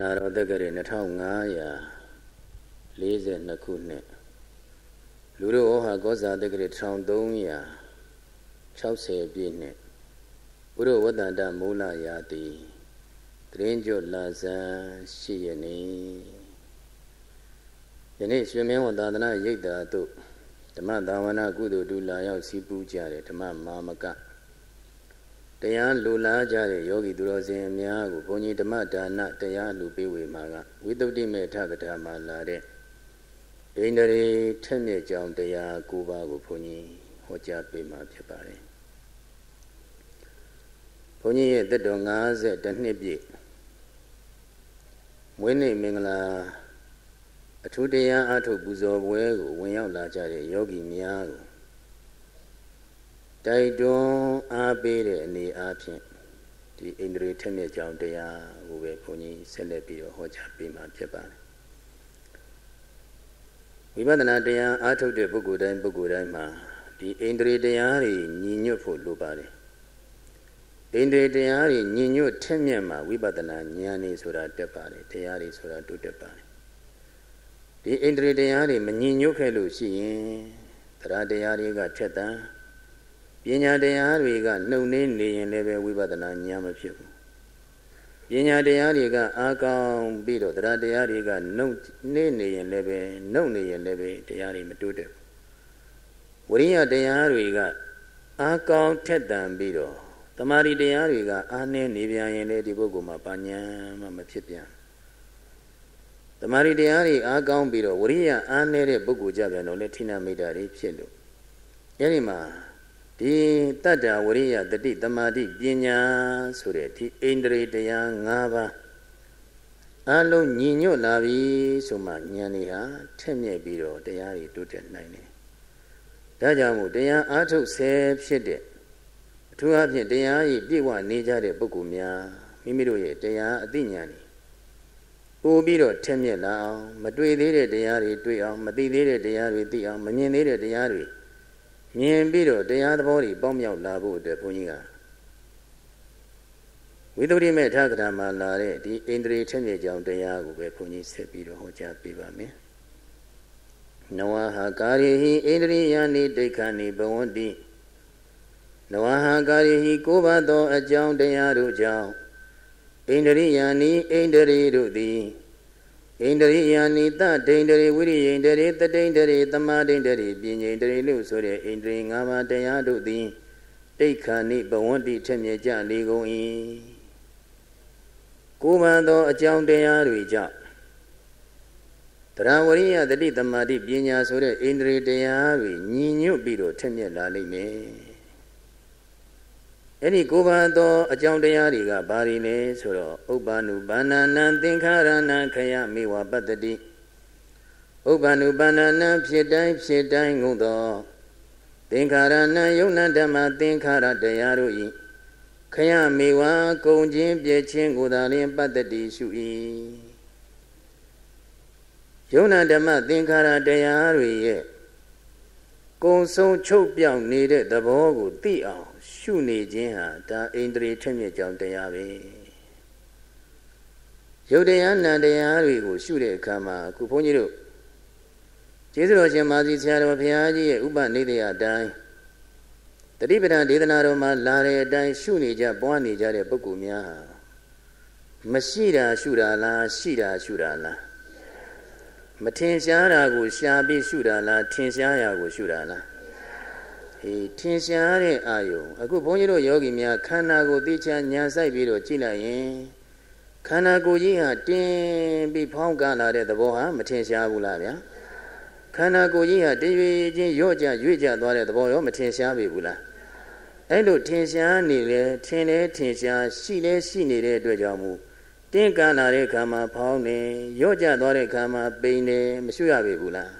နာတော်တက္ကရာ2542ခုနှစ်လူတို့ဟောဟာကောဇာတက္ကရာ1360ပြည့်နှစ်ဘုရဝတ္တန္တမူလရာတိတရင်ကျွလာဇန်ရှိရနေယနေ့ရွှေမင်းဝသာသနာရိပ်တာတို့ဓမ္မသာဝနာကုသိုလ်တူလာရောက်စီးပူးကြတဲ့ဓမ္မမာမက တရားလူလားကြတဲ့ယောဂီသူတော်စင်အများကိုဘုန်းကြီးဓမ္မဒါနတရားလူပေးဝေမှာကဝိသုဒ္ဓိမေထကထာမှာလာတဲ့ဣန္ဒြေထက်မြက်ကြောင်တရား၉ပါးကိုဘုန်းကြီးဟောကြားပေးမှာဖြစ်ပါတယ်ဘုန်းကြီးရဲ့သက်တော်50နှစ်ပြည့်မွေးနေ့မင်္ဂလာအထူးတရားအထုတ်ပူဇော်ပွဲကိုဝင်ရောက်လာကြတဲ့ယောဂီများကို တိုက်တွန်းအားပေးတဲ့အနေအားဖြင့်ဒီဣန္ဒြေထက်မြက်ကြောင်တရားကိုပဲဘုန်းကြီးဆက်လက်ပြီးတော့ဟောကြားပေးမှာဖြစ်ပါတယ်ဝိပဿနာတရားအားထုတ်တဲ့ပုဂ္ဂိုလ်တိုင်းပုဂ္ဂိုလ်တိုင်းမှာဒီဣန္ဒြေတရားတွေညီညွတ်ဖို့လိုပါတယ်ဣန္ဒြေတရားတွေညီညွတ်ထက်မြက်မှာဝိပဿနာဉာဏ်နေဆိုတာတက်ပါတယ်တရားတွေဆိုတာတိုးတက်ပါတယ်ဒီဣန္ဒြေတရားတွေမညီညွတ်ခဲ့လို့ရှိရင်တရားတရားတွေကထက်တန်း ပညာတရားတွေကနှုတ်နေနေရင်လည်းပဲဝိပဿနာဉာဏ်မဖြစ်ဘူးပညာတရားတွေကအာကောင်းပြီးတော့တရားတရားတွေကနှုတ်နေနေရင်လည်းပဲနှုတ်နေရင်လည်းပဲတရားတွေမတိုးတက်ဘူးဝိရိယတရားတွေကအာကောင်းထက်တန်ပြီးတော့တမာရီတရားတွေကအာနှင်းနေပြန်ရင်လည်းဒီပုဂ္ဂိုလ်မှာပါညာမှမဖြစ်ပြန်တမာရီတရားတွေအာကောင်းပြီးတော့ဝိရိယအာနှဲတဲ့ပုဂ္ဂိုလ်ကြပြန်တော့လေထိနာမိတ်တာတွေဖြစ်လို့အဲဒီမှာ ဒီတတ္တဝရိယတတိတမာတိပညာဆိုတဲ့ဒီဣန္ဒြေတရား၅ပါးအလုံးညီညွတ်လာပြီဆိုမှဉာဏ်တွေဟာထက်မြက်ပြီးတော့တရားတွေတိုးတက်နိုင်တယ်။ဒါကြောင့်မို့တရားအားထုတ်ဆဲဖြစ်တဲ့အထူးအဖြင့်တရားဤပြည့်ဝနေကြတဲ့ပုဂ္ဂိုလ်များမိမိတို့ရဲ့တရားအသိဉာဏ်ပို့ပြီးတော့ထက်မြက်လာအောင်မတွေ့သေးတဲ့တရားတွေတွေ့အောင်မသိသေးတဲ့တရားတွေသိအောင်မမြင်သေးတဲ့တရားတွေ မြင်ပြီးတော့တရားသဘောတွေပေါက်မြောက်လာဖို့အတွက်ဘုန်းကြီးကဝိသုဒ္ဓိမေထကထာမှာလာတဲ့ဒီဣန္ဒြေထက်မြက်ကြောင်တရားကိုပဲဘုန်းကြီးဆက်ပြီးတော့ဟောကြားပေးပါမယ်။နဝဟာကာရိဟိဣန္ဒြိယာနိဒိဋ္ဌာနိဘဝန္တိနဝဟာကာရိဟိကိုးပါသောအကြောင်းတရားတို့ကြောင့်ဣန္ဒြိယာနိဣန္ဒြေတို့သည် ဣန္ဒရိယာနိတဒိန္ဒရိဝိရိယိန္ဒရိတတိန္ဒရိသမာဒိန္ဒရိပညိန္ဒရိလို့ဆိုတဲ့ဣန္ဒြေ၅ပါးတရားတို့သည်တိတ်ခာနိဘဝန္တိထက်မြက်ကြလေကုန်၏ကိုယ်မှန်သောအကြောင်းတရားတွေကြောင့်တရားဝရိယတတိသမာဓိပညာဆိုတဲ့ဣန္ဒြေတရားတွေညီညွတ်ပြီးတော့ထက်မြက်လာလိမ့်မယ် အဲ့ဒီကိုးပါးသောအကြောင်းတရားတွေကဘာတွေလဲဆိုတော့ဥပ္ပန္နုဘာနာနံသင်္ခါရဏခယမေဝပတ္တိဥပ္ပန္နုဘာနာနံဖြစ်တိုင်းဖြစ်တိုင်းငုံသောသင်္ခါရဏယုံနာဓမ္မသင်္ခါရတရားတို့ဤခယမေဝကုံချင်းပြည့်ချင်းကိုယ်သာလျင်ပတ္တိရှု၏ယုံနာဓမ္မသင်္ခါရတရားတွေရဲ့ကုံဆုံးချုပ်ပြောင်းနေတဲ့သဘောကိုသိအောင် ရှုနေခြင်းဟာဒါဣန္ဒြေထက်မြက်ကြောင်းတရားပဲယုတ်တရားနံတရားတွေကိုရှုတဲ့အခါမှာအခုဘုန်းကြီးတို့ကျေးဇူးတော်ရှင်မာသီဆရာတော်ဘုရားကြီးရဲ့ဥပနိဒေယအတိုင်းတတိပဒံဒေသနာတော်မှာလာတဲ့အတိုင်းရှုနေကြပွားနေကြတဲ့ပုဂ္ဂိုလ်များဟာမရှိတာရှုတာလားရှိတာရှုတာလားမထင်ရှားတာကိုရှားပြီးရှုတာလားထင်ရှားရာကိုရှုတာလား အေးထင်ရှားတဲ့အာယုံအခုဘုန်းကြီးတို့ယောဂီများခန္ဓာကိုသိချာညာဆိုင်ပြီးတော့ကြည့်လိုက်ရင်ခန္ဓာကိုယ်ကြီးဟာတင်းပြီးဖောင်းကားလာတဲ့သဘောဟာမထင်ရှားဘူးလားဗျာခန္ဓာကိုယ်ကြီးဟာတရွေချင်းရော့ကြရွေ့ကြသွားတဲ့သဘောရောမထင်ရှားပြီဘူးလားအဲ့လိုထင်ရှားနေလေထင်လဲထင်ရှားရှိလဲရှိနေတဲ့အတွက်ကြောင့်မူတင်းကားလာတဲ့ခါမှာဖောင်းနေရော့ကြသွားတဲ့ခါမှာပိန်နေမရှိရပြီဘူးလား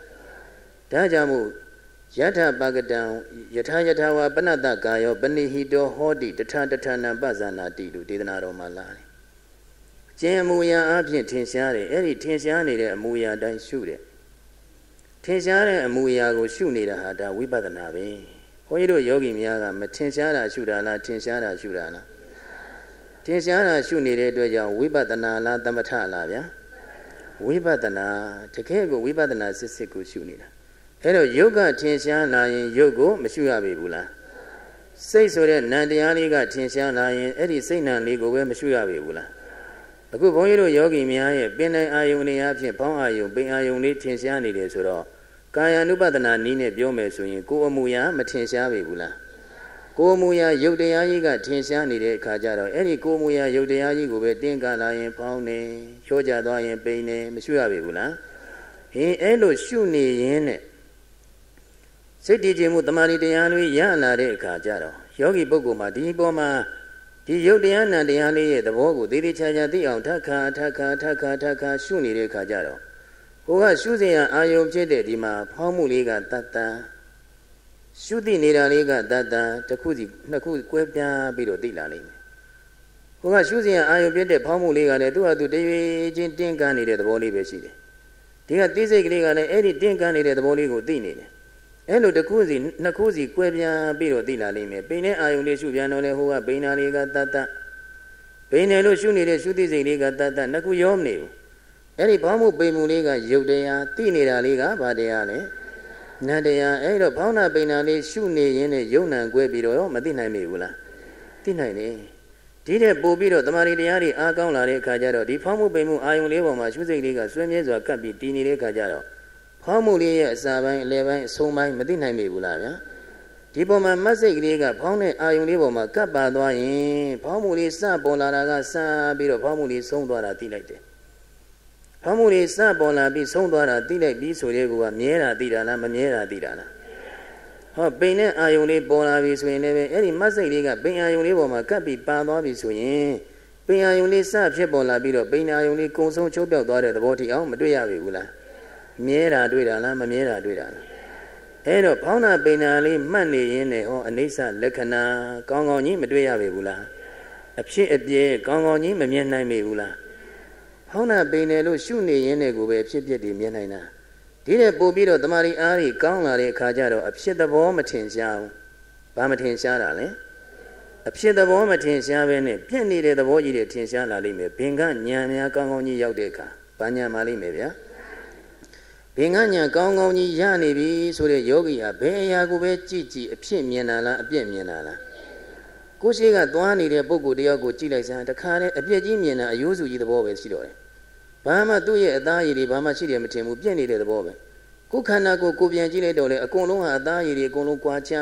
ဒါကြောင့်မို့ ယထပကတံယထာယထာဝပနတကာယောပနိဟိတောဟောတိတထတထနံပဇာနာတိလို့ဒေသနာတော်မှာလာတယ်။ကျင်အမူအရာအဖြစ်ထင်ရှားတယ်အဲ့ဒီထင်ရှားနေတဲ့အမူအရာတိုင်းရှုတယ်။ထင်ရှားတဲ့အမူအရာကိုရှုနေတာဟာဒါဝိပဿနာပဲ။ဘုန်းကြီးတို့ယောဂီများကမထင်ရှားတာရှုတာလားထင်ရှားတာရှုတာလား။ထင်ရှားတာရှုနေတဲ့အတွက်ကြောင့်ဝိပဿနာလားသမထလားဗျာဝိပဿနာတကယ်ကိုဝိပဿနာစစ်စစ်ကိုရှုနေတာ အဲ့တော့ယုတ်ကထင်ရှားလာရင်ယုတ်ကိုမရှုရပေဘူးလားစိတ်ဆိုတဲ့နံတရားလေးကထင်ရှားလာရင်အဲ့ဒီစိတ်နံလေးကိုပဲမရှုရပေဘူးလားအခုဘုန်းကြီးတို့ယောဂီများရဲ့ပင်နိုင်အာယုန်နေအဖြစ်ဘောင်းအာယုန်ပင်အာယုန်လေးထင်ရှားနေတယ်ဆိုတော့ကာယ ानु ပဒနာနည်းနဲ့ပြောမယ်ဆိုရင်ကိုယ်အမူအရာမထင်ရှားပေဘူးလားကိုယ်အမူအရာယုတ်တရားကြီးကထင်ရှားနေတဲ့အခါကျတော့အဲ့ဒီကိုယ်အမူအရာယုတ်တရားကြီးကိုပဲတင်းကလာရင်ဖောင်းနေချောကြသွားရင်ပိန်နေမရှုရပေဘူးလားဟင်အဲ့လိုရှုနေရင်နဲ့ စိတ်တည်ခြင်းမှုတမာရီတရားလေးရလာတဲ့အခါကျတော့ယောဂီပုဂ္ဂိုလ်မှာဒီပေါ်မှာဒီယုတ်တရားနံတရားလေးရဲ့သဘောကိုသေသေးချာချာသိအောင်ထပ်ခါထပ်ခါထပ်ခါထပ်ခါရှုနေတဲ့အခါကျတော့ကိုကရှုစဉ်ရအာယုံဖြစ်တဲ့ဒီမှာဖောင်းမှုလေးကတတ်တန်ရှုသိနေတာလေးကတတ်တန်တစ်ခုစီနှစ်ခုကွဲပြားပြီးတော့သိလာလိမ့်မယ်ကိုကရှုစဉ်ရအာယုံဖြစ်တဲ့ဖောင်းမှုလေးကလည်းသူ့ဟာသူတရွေချင်းတင်းကန်းနေတဲ့သဘောလေးပဲရှိတယ်ဒီကသိစိတ်ကလေးကလည်းအဲ့ဒီတင်းကန်းနေတဲ့သဘောလေးကိုသိနေတယ် အဲ့လိုတစ်ခုစီနှစ်ခုစီကွဲပြားပြီးတော့သိလာလိမ့်မယ်ပိန်တဲ့အာယုံလေးရှုပြန်တော့လေဟိုကပိန်နာလေးကတတ်တတ်ပိန်တယ်လို့ရှုနေတဲ့ရှုသိစိတ်လေးကတတ်တတ်နှစ်ခုရောမနေဘူးအဲ့ဒီဘောင်းမှုပိန်မှုလေးကယုတ်တရားသိနေတာလေးကဘာတရားလဲနတ်တရားအဲ့တော့ဘောင်းနာပိန်နာလေးရှုနေရင်းနဲ့ယုံနံကွဲပြီးတော့မသိနိုင်မိဘူးလားသိနိုင်တယ်ဒီတဲ့ပို့ပြီးတော့တမာရီတရားတွေအားကောင်းလာတဲ့အခါကျတော့ဒီဖောင်းမှုပိန်မှုအာယုံလေးပေါ်မှာရှုစိတ်လေးကဆွဲမြဲစွာကပ်ပြီးတည်နေတဲ့အခါကျတော့ ဖောင်းမှုလေးရဲ့အစာပိုင်းအလယ်ပိုင်းအဆုံးပိုင်းမသိနိုင်မိဘူးလားဗျာဒီပုံမှာမတ်စိတ်ကလေးကဖောင်းတဲ့အာယုံလေးပေါ်မှာကပ်ပါသွားရင်ဖောင်းမှုလေးစပေါ်လာတာကစပြီးတော့ဖောင်းမှုလေးဆုံးသွားတာသိလိုက်တယ်ဖောင်းမှုလေးစပေါ်လာပြီးဆုံးသွားတာသိလိုက်ပြီးဆိုတဲ့ကူကမြဲတာသိတာလားမမြဲတာသိတာလားဟောပိန်တဲ့အာယုံလေးပေါ်လာပြီဆိုရင်လည်းအဲ့ဒီမတ်စိတ်လေးကပိန်အာယုံလေးပေါ်မှာကပ်ပြီးပါသွားပြီဆိုရင်ပိန်အာယုံလေးစဖြစ်ပေါ်လာပြီးတော့ပိန်အာယုံလေးကုံဆုံးချိုးပြောက်သွားတဲ့သဘောထိအောင်မတွေ့ရပြီဘူးလား မြဲတာတွေ့တာလားမမြဲတာတွေ့တာလားအဲ့တော့ဖောင်းနာပိန်နာလေးမှတ်နေရင်းနဲ့ဟောအနိစ္စလက္ခဏာကောင်းကောင်းကြီးမတွေ့ရပေဘူးလားအဖြစ်အပျက်ကောင်းကောင်းကြီးမမြင်နိုင်ပေဘူးလားဖောင်းနာပိန်တယ်လို့ရှုနေရင်းနဲ့ကိုပဲဖြစ်ပျက်တွေမြင်နိုင်တာဒီတဲ့ပို့ပြီးတော့တမာရီအားကြီးကောင်းလာတဲ့အခါကျတော့အဖြစ်သဘောမထင်ရှားဘူးဘာမထင်ရှားတာလဲအဖြစ်သဘောမထင်ရှားပဲနဲ့ပြင့်နေတဲ့သဘောကြီးတွေထင်ရှားလာလိမ့်မယ်ဘင်ကညံများကောင်းကောင်းကြီးရောက်တဲ့အခါဘာညံပါလိမ့်မယ်ဗျာ ဘင်္ဂညာကောင်းကောင်းကြီးရနေပြီဆိုတဲ့ယောဂီဟာဘယ်အရာကိုပဲကြည့်ကြည့်အဖြစ်မြင်တာလားအပြည့်မြင်တာလားကိုရှိကသွားနေတဲ့ပုံကိုတယောက်ကိုကြည့်လိုက်စမ်းတခါတည်းအပြည့်ကြီးမြင်တာအယိုးစုကြီးသဘောပဲရှိတော့တယ်ဘာမှသူ့ရဲ့အသားရည်တွေဘာမှရှိတယ်မထင်ဘူးပြည့်နေတဲ့သဘောပဲကိုခန္ဓာကိုကိုပြန်ကြည့်လိုက်တော့လေအကုန်လုံးဟာအသားရည်တွေအကုန်လုံးကွာချ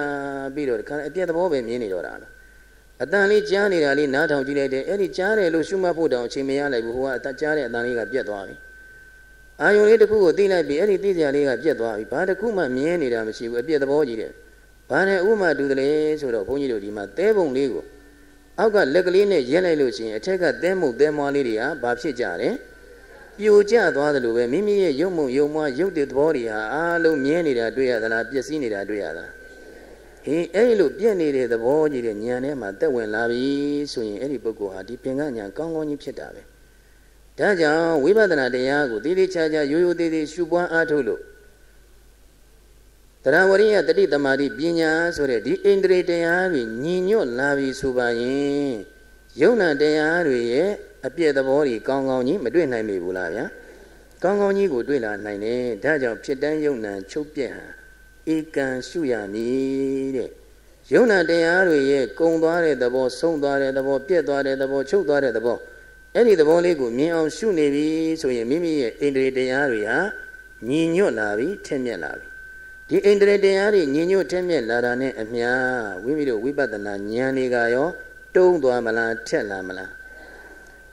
ပြီးတော့တခါအပြည့်သဘောပဲမြင်နေတော့တာအတန်လေးကြားနေတာလေးနားထောင်ကြည့်လိုက်တယ်အဲ့ဒီကြားတယ်လို့ရှုမှတ်ဖို့တောင်အချိန်မရလိုက်ဘူးဟိုကအတကြားတဲ့အတန်လေးကပြတ်သွားပြီ အာယုံလေးတစ်ခုကိုသိလိုက်ပြီအဲ့ဒီသိစရာလေးကပြတ်သွားပြီဘာတစ်ခုမှမြင်နေတာမရှိဘူးအပြည့်သဘောကြီးတဲ့ဘာနဲ့ဥမာတူတယ်လေဆိုတော့ဘုန်းကြီးတို့ဒီမှာသဲပုံလေးကိုအောက်ကလက်ကလေးနဲ့ရက်လိုက်လို့ရှိရင်အထက်ကသဲမှုသဲမွားလေးတွေကဘာဖြစ်ကြတယ်ပြိုကျသွားတယ်လို့ပဲမိမိရဲ့ရုပ်မှုရုပ်မွားရုပ်တဲ့သဘောတွေဟာအားလုံးမြင်နေတာတွေ့ရသလားပျက်စီးနေတာတွေ့ရသလားဟေးအဲ့ဒီလိုပြက်နေတဲ့သဘောကြီးတဲ့ဉာဏ်ထဲမှာတက်ဝင်လာပြီဆိုရင်အဲ့ဒီပုဂ္ဂိုလ်ဟာဒီပင်ကဉာဏ်ကောင်းကောင်းကြီးဖြစ်တာပဲ ဒါကြောင့်ဝိပဿနာတရားကိုတည်တည်ချာချာရိုးရိုးသေးသေးရှုပွားအားထုတ်လို့တရားဝရိယတတိတမာတိပညာဆိုတဲ့ဒီအိန္ဒြေတရားတွေညီညွတ်လာပြီဆိုပါရင်ယုံနာတရားတွေရဲ့အပြည့်သဘောတွေကောင်းကောင်းကြီးမတွေ့နိုင်ပြီဘူးလားဗျာကောင်းကောင်းကြီးကိုတွေ့လာနိုင်တယ်ဒါကြောင့်ဖြစ်တန်းယုံနာချုပ်ပြက်ဟာဧကံရှုရမည်တဲ့ယုံနာတရားတွေရဲ့ကုံသွားတဲ့သဘောဆုံးသွားတဲ့သဘောပြက်သွားတဲ့သဘောချုပ်သွားတဲ့သဘော အဲ့ဒီသဘောလေးကိုမြင်အောင်ရှုနေပြီဆိုရင်မိမိရဲ့ဣန္ဒြေတရားတွေဟာညီညွတ်လာပြီထက်မြက်လာပြီဒီဣန္ဒြေတရားတွေညီညွတ်ထက်မြက်လာတာနဲ့အမျှဝိမိတို့ဝိပဿနာဉာဏ်တွေကရောတုံးသွားမလားထက်လာမလား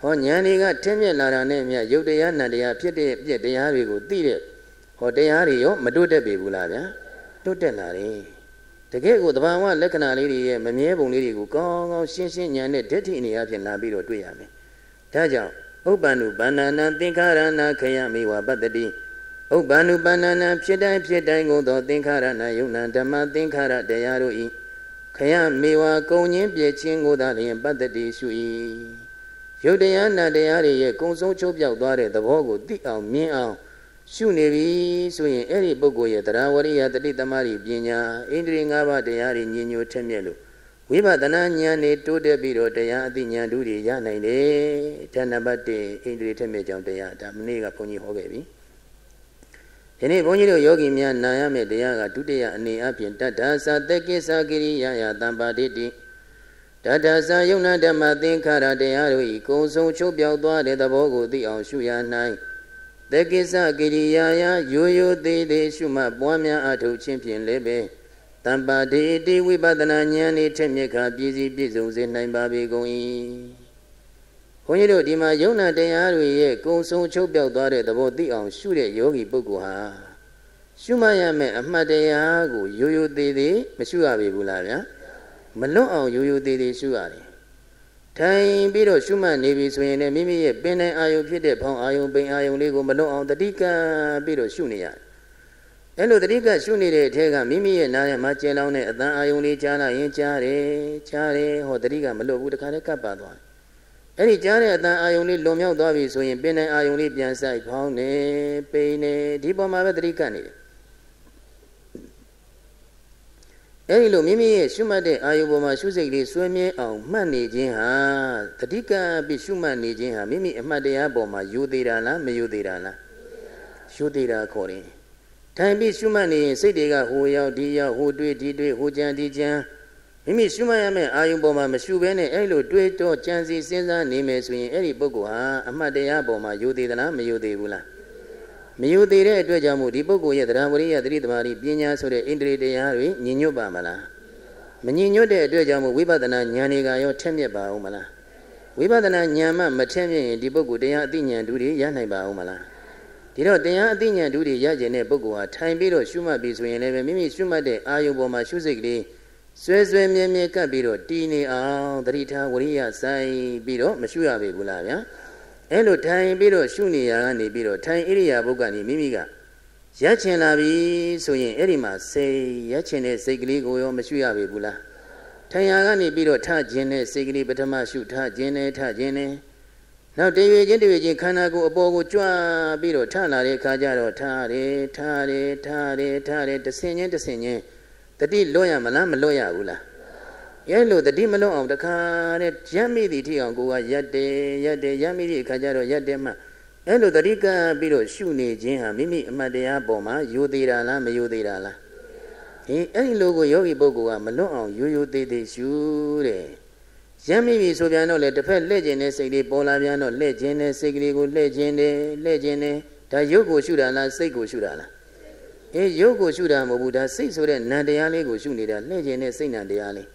ဟောဉာဏ်တွေကထက်မြက်လာတာနဲ့အမျှယုတ်တရားနံတရားဖြစ်တဲ့ပြည့်တရားတွေကိုသိတဲ့ဟောတရားတွေရောမတွတ်တက်ပြီဘူးလားဗျာတွတ်တက်လာတယ်တကယ်ကိုတဘာဝလက္ခဏာလေးတွေရဲ့မမြဲပုံလေးတွေကိုကောင်းကောင်းရှင်းရှင်းဉာဏ်နဲ့ဓာတ်ထိအနေအချင်းလာပြီးတော့တွေ့ရမယ် ဒါကြောင့်ဥပ္ပန္နုပန္နနာသင်္ခါရနာခယမေဝပတ္တိဥပ္ပန္နုပန္နနာဖြစ်တိုင်းဖြစ်တိုင်းကုန်သောသင်္ခါရနာယုံနာဓမ္မသင်္ခါရတရားတို့ဤခယမေဝကုံချင်းပြည့်ချင်းကိုသာလျင်ပတ္တိရှု၏ယုတ်တရားနာတရားတွေရဲ့ကုံဆုံးချုပ်ပြောက်သွားတဲ့သဘောကိုသိအောင်မြင်အောင်ရှုနေပြီဆိုရင်အဲ့ဒီပုဂ္ဂိုလ်ရဲ့တရားဝရိယတတိသမารီပညာဣန္ဒြေ၅ပါးတရားတွေညင်ညိုထက်မြက်လို့ ဝိပဿနာဉာဏ်နေတိုးတက်ပြီးတော့တရားအသိဉာဏ်ဓုတွေရနိုင်တယ်ဒါနံပါတ်1အိန္ဒြေထက်မြက်ကြောင့်တရားဒါမနေ့ကဘုန်းကြီးဟောခဲ့ပြီဒီနေ့ဘုန်းကြီးတို့ယောဂီများနာရမယ့်တရားကဒုတိယအနေအဖြင့်တတ္ထာသတက္ကိသကိရိယာယတံပါတိတိတတ္ထာသယုံနာဓမ္မသင်္ခါရတရားတို့ဤကုံဆုံးချုပ်ပြောက်သွားတဲ့သဘောကိုသိအောင်ရှုရ၌တက္ကိသကိရိယာယရိုးရိုးသေးသေးရှုမှတ်ပွားများအထုတ်ခြင်းဖြင့်လည်းပဲ တံပါတိတိဝိပဿနာဉာဏ်ဤထက်မြက်ခါပြည့်စည်ပြည့်စုံစေနိုင်ပါပေကုန်၏ဘုန်းကြီးတို့ဒီမှာယုံနာတရားတွေရဲ့ကုံဆုံးချုပ်ပြောက်သွားတဲ့သဘောသိအောင်ရှုတဲ့ယောဂီပုဂ္ဂိုလ်ဟာရှုမှတ်ရမယ့်အမှတ်တရားကိုရိုးရိုးသေးသေးမရှုရပေဘူးလားဗျာမလွတ်အောင်ရိုးရိုးသေးသေးရှုရတယ်ထိုင်ပြီးတော့ရှုမှတ်နေပြီဆိုရင်လည်းမိမိရဲ့ပင်တိုင်းအာယုဖြစ်တဲ့ဖောင်းအာယုပိန်အာယုလေးကိုမလွတ်အောင်တတိကံပြီးတော့ရှုနေရတယ် အဲ့လိုတတိကရှုနေတဲ့အထက်ကမိမိရဲ့နားထဲမှာကျင်လောင်းတဲ့အတန်အာယုံလေးကြားလာရင်ကြားတယ်ကြားတယ်ဟောတတိကမလွတ်ဘူးတခါတည်းကပ်ပါသွားတယ်အဲ့ဒီကြားတဲ့အတန်အာယုံလေးလွန်မြောက်သွားပြီဆိုရင်ပင်တဲ့အာယုံလေးပြန်ဆိုင်ဖောင်းနေပိန်နေဒီပေါ်မှာပဲတတိကနေတယ်အဲ့ဒီလိုမိမိရဲ့ရှုမှတ်တဲ့အာယုပေါ်မှာရှုစိတ်လေးစွဲမြဲအောင်မှတ်နေခြင်းဟာတတိကပြီးရှုမှတ်နေခြင်းဟာမိမိအမှတ်တရားပေါ်မှာယူသေးတာလားမယူသေးတာလားယူသေးတာခေါ်တယ် ထိုင်ပြီးရှုမှတ်နေရင်စိတ်တွေကဟိုရောက်ဒီရောက်ဟိုတွေးဒီတွေးဟိုကြံဒီကြံမိမိရှုမှတ်ရမယ့်အာယုံပေါ်မှာမရှုဘဲနဲ့အဲ့လိုတွေးတော့ကြံစီစဉ်းစားနေမယ်ဆိုရင်အဲ့ဒီပုဂ္ဂိုလ်ဟာအမှတ်တရားပေါ်မှာယူသေးသလားမယူသေးဘူးလားမယူသေးတဲ့အတွက်ကြောင့်မို့ဒီပုဂ္ဂိုလ်ရဲ့တရားဝရိယသတိသမารိပညာဆိုတဲ့ဣန္ဒြေတရားတွေညင်ညွတ်ပါမလားမညင်ညွတ်တဲ့အတွက်ကြောင့်မို့ဝိပဿနာဉာဏ်တွေကရောထက်မြက်ပါအောင်မလားဝိပဿနာဉာဏ်မှမထက်မြက်ရင်ဒီပုဂ္ဂိုလ်တရားအသိဉာဏ်တူတွေရနိုင်ပါအောင်မလား ဒီတော့တရားအသိဉာဏ်တူတွေရကျင်တဲ့ပုဂ္ဂိုလ်ဟာထိုင်ပြီးတော့ရှုမှတ်ပြီးဆိုရင်လည်းမိမိရှုမှတ်တဲ့အာယုပေါ်မှာရှုစိတ်ကလေးဆွဲဆွဲမြဲမြဲကပ်ပြီးတော့တည်နေအောင်တတိထားဝရိယဆိုင်ပြီးတော့မရှုရပေဘူးလားဗျာအဲ့လိုထိုင်ပြီးတော့ရှုနေရကနေပြီးတော့ထိုင်ဣရိယာပုဂ္ဂကနေမိမိကရက်ချင်လာပြီဆိုရင်အဲ့ဒီမှာစိတ်ရက်ချင်တဲ့စိတ်ကလေးကိုရောမရှုရပေဘူးလားထိုင်ရကနေပြီးတော့ထခြင်းနဲ့စိတ်ကလေးပထမရှုထခြင်းနဲ့ထခြင်းနဲ့ နောက်တရွေချင်းတရွေချင်းခန္ဓာကိုယ်အပေါ်ကိုကြွပြီးတော့ထလာတဲ့အခါကျတော့ထားတယ်ထားတယ်ထားတယ်ထားတယ်တဆင်ချင်းတဆင်ချင်းတတိလွတ်ရမလားမလွတ်ရဘူးလားအဲလိုတတိမလွတ်အောင်တခါနဲ့ရက်မိသည့်ထိအောင်ကိုကရက်တယ်ရက်တယ်ရက်မိသည့်အခါကျတော့ရက်တယ်မှအဲလိုတတိကပြီးတော့ရှုနေခြင်းဟာမိမိအမှတ်တရားပေါ်မှာယိုသေးတာလားမယိုသေးတာလားဟင်အဲ့ဒီလိုကိုယောဂီပုဂ္ဂိုလ်ကမလွတ်အောင်ယိုယိုသေးသေးရှုတဲ့ ရမ်းမိပြီဆိုပြန်တော့လေတစ်ဖက်လှည့်ခြင်းနဲ့စိတ်လေးပေါ်လာပြန်တော့လှည့်ခြင်းနဲ့စိတ်ကလေးကိုလှည့်ခြင်းနဲ့လှည့်ခြင်းနဲ့ဒါရုပ်ကိုရှုတာလားစိတ်ကိုရှုတာလားအေးရုပ်ကိုရှုတာမဟုတ်ဘူးဒါစိတ်ဆိုတဲ့နံတရားလေးကိုရှုနေတာလှည့်ခြင်းနဲ့စိတ်နံတရားလေး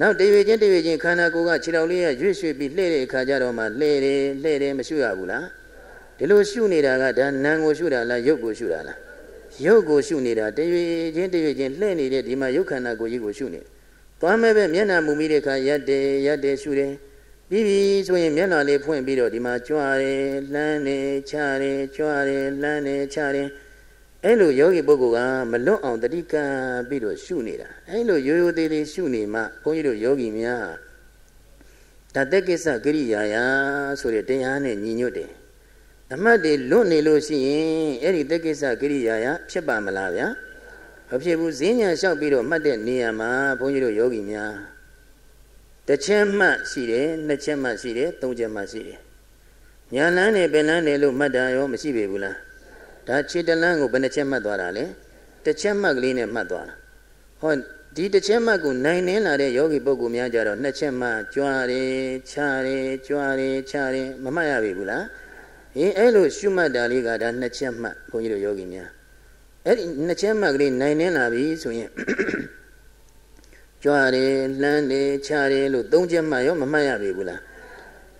နောက်တရွေချင်းတရွေချင်းခန္ဓာကိုယ်ကခြေတော်လေးရရွေ့ရွှေ့ပြီးလှည့်တဲ့အခါကျတော့မှလှည့်တယ်လှည့်တယ်မရှုရဘူးလားဒီလိုရှုနေတာကဒါနံကိုရှုတာလားရုပ်ကိုရှုတာလားရုပ်ကိုရှုနေတာတရွေချင်းတရွေချင်းလှည့်နေတဲ့ဒီမှာရုပ်ခန္ဓာကိုယ်ကြီးကိုရှုနေ သွားမဲ့ပဲမျက်နှာမူမိတဲ့အခါရက်တယ်ရက်တယ်ရှုတယ်ပြီးပြီဆိုရင်မျက်နှာလေးဖွင့်ပြီးတော့ဒီမှာကြွားတယ်လှမ်းတယ်ချတယ်ကြွားတယ်လှမ်းတယ်ချတယ်အဲ့လိုယောဂီပုဂ္ဂိုလ်ကမလွတ်အောင်တတိကံပြီးတော့ရှုနေတာအဲ့လိုရိုးရိုးသေးသေးရှုနေမှဘုန်းကြီးတို့ယောဂီများတသက်ကိစ္စကိရိယာယာဆိုတဲ့တရားနဲ့ညီညွတ်တယ်အမှတ်တွေလွတ်နေလို့ရှိရင်အဲ့ဒီသက်ကိစ္စကိရိယာယာဖြစ်ပါမလားဗျာ မဖြစ်ဘူးဈဉ္ညာလျှောက်ပြီးတော့မှတ်တဲ့နေရာမှာဘုန်းကြီးတို့ယောဂီများတစ်ချက်မှတ်ရှိတယ်နှစ်ချက်မှတ်ရှိတယ်သုံးချက်မှတ်ရှိတယ်ညာလန်းနဲ့ပင်လန်းတယ်လို့မှတ်တာရောမရှိပေဘူးလားဒါခြေတလန်းကိုဘယ်နှချက်မှတ်သွားတာလဲတစ်ချက်မှတ်ကလေးနဲ့မှတ်သွားတာဟောဒီတစ်ချက်မှတ်ကိုနိုင်နှင်းလာတဲ့ယောဂီပုဂ္ဂိုလ်များကြတော့နှစ်ချက်မှကြွားတယ်ခြားတယ်ကြွားတယ်ခြားတယ်မမှတ်ရပြီဘူးလားဟင်အဲ့လိုရှုမှတ်တာလေးကဒါနှစ်ချက်မှတ်ဘုန်းကြီးတို့ယောဂီများ အဲ့ဒီနှစ်ချက်မှတ်ကလေးနိုင်နှင်းလာပြီဆိုရင်ကြွားတယ်လှမ်းတယ်ခြားတယ်လို့သုံးချက်မှတ်ရောမမှတ်ရပြီဘူးလား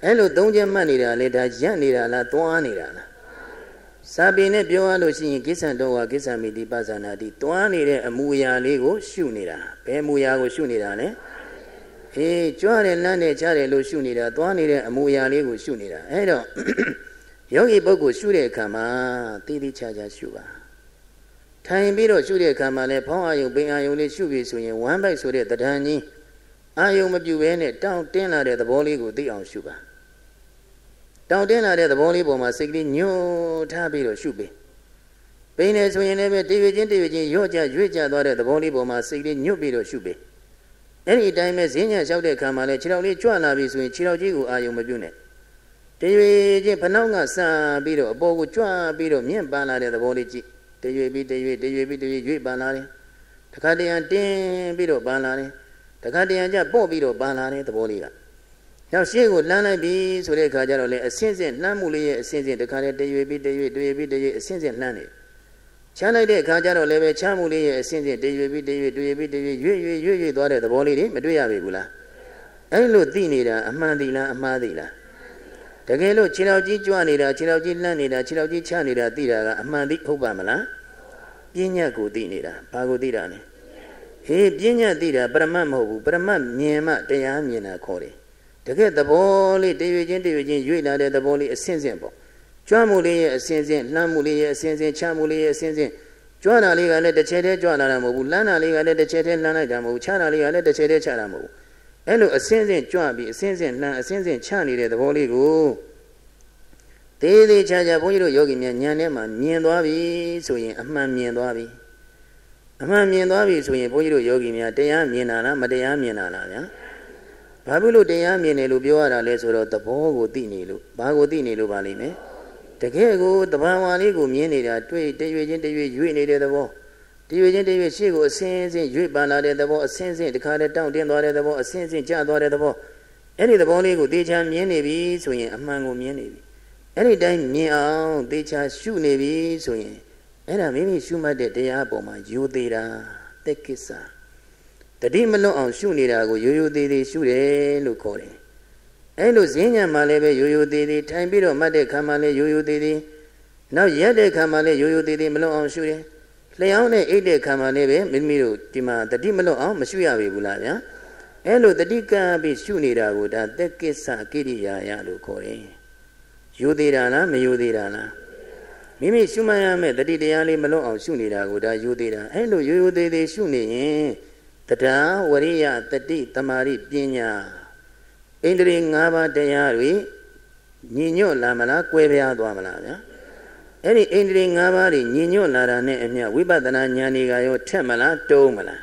အဲ့လိုသုံးချက်မှတ်နေတာလေဒါရက်နေတာလားသွားနေတာလားစာပေနဲ့ပြောရလို့ရှိရင်ကိစ္စတော်ဝါကိစ္စမိတိပဇာနာတိတွားနေတဲ့အမူအရာလေးကိုရှုနေတာဘယ်မူအရာကိုရှုနေတာလဲအေးကြွားတယ်လမ်းတယ်ချတယ်လို့ရှုနေတာတွားနေတဲ့အမူအရာလေးကိုရှုနေတာအဲ့တော့ယောဂီပုဂ္ဂိုလ်ရှုတဲ့အခါမှာတည်တည်ချာချာရှုပါ ထိုင်ပြီးတော့ရှုတဲ့အခါမှာလည်းဖောင်းအာယုံပင်အာယုံလေးရှုပြီဆိုရင်ဝမ်းပိုက်ဆိုတဲ့တဏှာကြီးအာယုံမပြူဘဲနဲ့တောင့်တင်းလာတဲ့သဘောလေးကိုသိအောင်ရှုပါတောင့်တင်းလာတဲ့သဘောလေးပေါ်မှာစိတ်ကလေးညှို့ထားပြီးတော့ရှုပေးပိန်နေဆိုရင်လည်းပဲတည်ရချင်းတည်ရချင်းရော့ကြရွေ့ကြသွားတဲ့သဘောလေးပေါ်မှာစိတ်လေးညှို့ပြီးတော့ရှုပေးအဲ့ဒီအတိုင်းပဲဈဉ္ညာလျှောက်တဲ့ခါမှာလဲခြေထောက်လေးကြွလာပြီဆိုရင်ခြေထောက်ကြီးကိုအာယုံမပြုနဲ့တရွေချင်းဖနှောင်းကစပြီးတော့အပေါ်ကိုကြွပြီးတော့မြင့်ပန်းလာတဲ့သဘောလေးကြည့် တရွေပြီးတရွေတရွေပြီးတရွေရွေ့ပန်းလာတယ်တခါတရံတင်းပြီးတော့ပန်းလာတယ်တခါတရံကျပေါ့ပြီးတော့ပန်းလာတဲ့သဘောလေးကနောက်ရှေ့ကိုလှမ်းလိုက်ပြီဆိုတဲ့အခါကျတော့လေအစင်းစင်းလှမ်းမှုလေးရဲ့အစင်းစင်းတခါတည်းတရွေပြီးတရွေတရွေပြီးတရွေအစင်းစင်းလှမ်းနေချမ်းလိုက်တဲ့အခါကျတော့လည်းပဲချမ်းမှုလေးရဲ့အစင်းစင်းတရွေပြီးတရွေတရွေပြီးတရွေရွေ့ရွေ့ရွေ့ရွေ့သွားတဲ့သဘောလေးတွေမတွေ့ရပြီဘူးလားအဲ့လိုသိနေတာအမှန်တည်လားအမှားတည်လား တကယ်လို့ခြေတော်ကြီးကြွနေတာခြေတော်ကြီးလှမ်းနေတာခြေတော်ကြီးချနေတာသိတာကအမှန်သိဟုတ်ပါမလားပညာကိုသိနေတာဘာကိုသိတာလဲဟေးပညာသိတာပရမတ်မဟုတ်ဘူးပရမတ်မြင်မှတရားမြင်တာခေါ်တယ်တကယ်သဘောလေးတရွေချင်းတရွေချင်းရွေ့လာတဲ့သဘောလေးအစင်းစင်းပေါ့ကြွမှုလေးရဲ့အစင်းစင်းလှမ်းမှုလေးရဲ့အစင်းစင်းချမှုလေးရဲ့အစင်းစင်းကြွတာလေးကလည်းတစ်ချက်တည်းကြွလာတာမဟုတ်ဘူးလှမ်းတာလေးကလည်းတစ်ချက်တည်းလှမ်းလိုက်တာမဟုတ်ဘူးချတာလေးကလည်းတစ်ချက်တည်းချတာမဟုတ်ဘူး အဲ့လိုအစင်းစင်းကြွပြီးအစင်းစင်းလှမ်းအစင်းစင်းချနေတဲ့သဘောလေးကိုသေးသေးချာချာဘုန်းကြီးတို့ယောဂီများဉာဏ်ထဲမှာမြင်သွားပြီဆိုရင်အမှန်မြင်သွားပြီအမှန်မြင်သွားပြီဆိုရင်ဘုန်းကြီးတို့ယောဂီများတရားမြင်တာလားမတရားမြင်တာလားဗျာဘာဖြစ်လို့တရားမြင်တယ်လို့ပြောရတာလဲဆိုတော့သဘောကိုသိနေလို့ဘာကိုသိနေလို့ပါလိမ့်မယ်တကယ်ကိုတပံဝါလေးကိုမြင်နေတာတွေ့တရွေချင်းတရွေရွေ့နေတဲ့သဘော တရွေချင်းတရွေရှေ့ကိုအစင်းစင်းရွေ့ပန်လာတဲ့သဘောအစင်းစင်းတခါတည်းတောင့်တင်းသွားတဲ့သဘောအစင်းစင်းကျသွားတဲ့သဘောအဲ့ဒီသဘောလေးကိုသေချာမြင်နေပြီဆိုရင်အမှန်ကိုမြင်နေပြီအဲ့ဒီတိုင်းမြင်အောင်သေချာရှုနေပြီဆိုရင်အဲ့ဒါမိမိရှုမှတ်တဲ့တရားပေါ်မှာယူသေးတာတက်ကိစ္စတတိမလွတ်အောင်ရှုနေတာကိုရိုးရိုးသေးသေးရှုတယ်လို့ခေါ်တယ်အဲ့လိုဈဉ္ညာမှာလည်းပဲရိုးရိုးသေးသေးထိုင်ပြီးတော့မှတ်တဲ့ခံမှာလည်းရိုးရိုးသေးသေးနောက်ရက်တဲ့ခံမှာလည်းရိုးရိုးသေးသေးမလွတ်အောင်ရှုတယ် လျှောင်းနဲ့အိတ်တဲ့ခံမှာလည်းပဲမိမိတို့ဒီမှာတတိမလွတ်အောင်မရှုရပေဘူးလားဗျာအဲ့လိုတတိကံပြီးရှုနေတာကိုဒါသက်ကိစ္စကိရိယာယလို့ခေါ်တယ်ယူသေးတာလားမယူသေးတာလားမိမိရှုမှတ်ရမယ့်တတိတရားလေးမလွတ်အောင်ရှုနေတာကိုဒါယူသေးတာအဲ့လိုယူယူသေးသေးရှုနေရင်တရားဝရိယတတိတမာရိပညာဣန္ဒြေ၅ပါးတရားတွေညီညွတ်လာမလားကွဲပြားသွားမလားဗျာ အဲ့ဒီဣန္ဒြေ၅ပါးတွေညီညွတ်လာတာနဲ့အမျှဝိပဿနာဉာဏ်တွေကရောထက်မလားတုံးမလား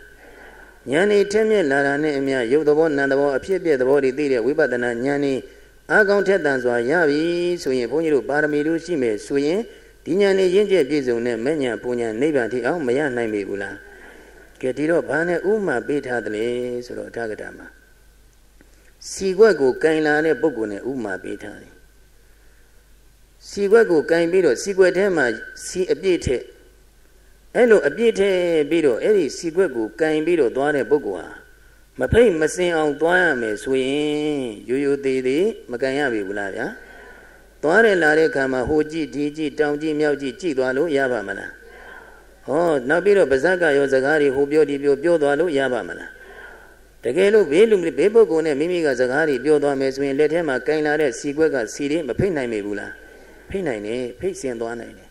ဉာဏ်ဤထက်မြက်လာတာနဲ့အမျှရုပ်သဘောနာမ်သဘောအဖြစ်ပြက်သဘောတွေသိတဲ့ဝိပဿနာဉာဏ်ဤအာကောင်းထက်တန်စွာရပြီဆိုရင်ဘုန်းကြီးတို့ပါရမီတို့ရှိမယ်ဆိုရင်ဒီဉာဏ်နဲ့ရင့်ကျက်ပြည့်စုံတဲ့မဉဏ်ပူဉဏ်နိဗ္ဗာန်ထိအောင်မရနိုင်ပြီဘူးလားကဲဒီတော့ဘာနဲ့ဥမာပေးထားတယ်လေဆိုတော့အထာကတာမှာစီခွက်ကိုကင်လာတဲ့ပုဂ္ဂိုလ်နဲ့ဥမာပေးထားတယ် စီခွက်ကိုကင်ပြီးတော့စီခွက်ထဲမှာစီအပြည့်ထက်အဲ့လိုအပြည့်ထက်ပြီးတော့အဲ့ဒီစီခွက်ကိုကင်ပြီးတော့သွားတဲ့ပုဂ္ဂိုလ်ဟာမဖိတ်မစင်အောင်သွားရမယ်ဆိုရင်ရိုးရိုးသေးသေးမကန်ရပြီဘူးလားဗျာသွားတယ်လာတဲ့ခါမှာဟိုကြည့်ဒီကြည့်တောင်ကြည့်မြောက်ကြည့်ကြည့်သွားလို့ရပါမလားဟောနောက်ပြီးတော့ပါဇက်ကရောစကားတွေဟိုပြောဒီပြောပြောသွားလို့ရပါမလားတကယ်လို့ဘေးလူဘေးပုဂ္ဂိုလ်နဲ့မိမိကစကားတွေပြောသွားမယ်ဆိုရင်လက်ထဲမှာကင်လာတဲ့စီကွက်ကစီတွေမဖိတ်နိုင်မေဘူးလား ဖိတ်နိုင်တယ်ဖိတ်စင်သွားနိုင်တယ်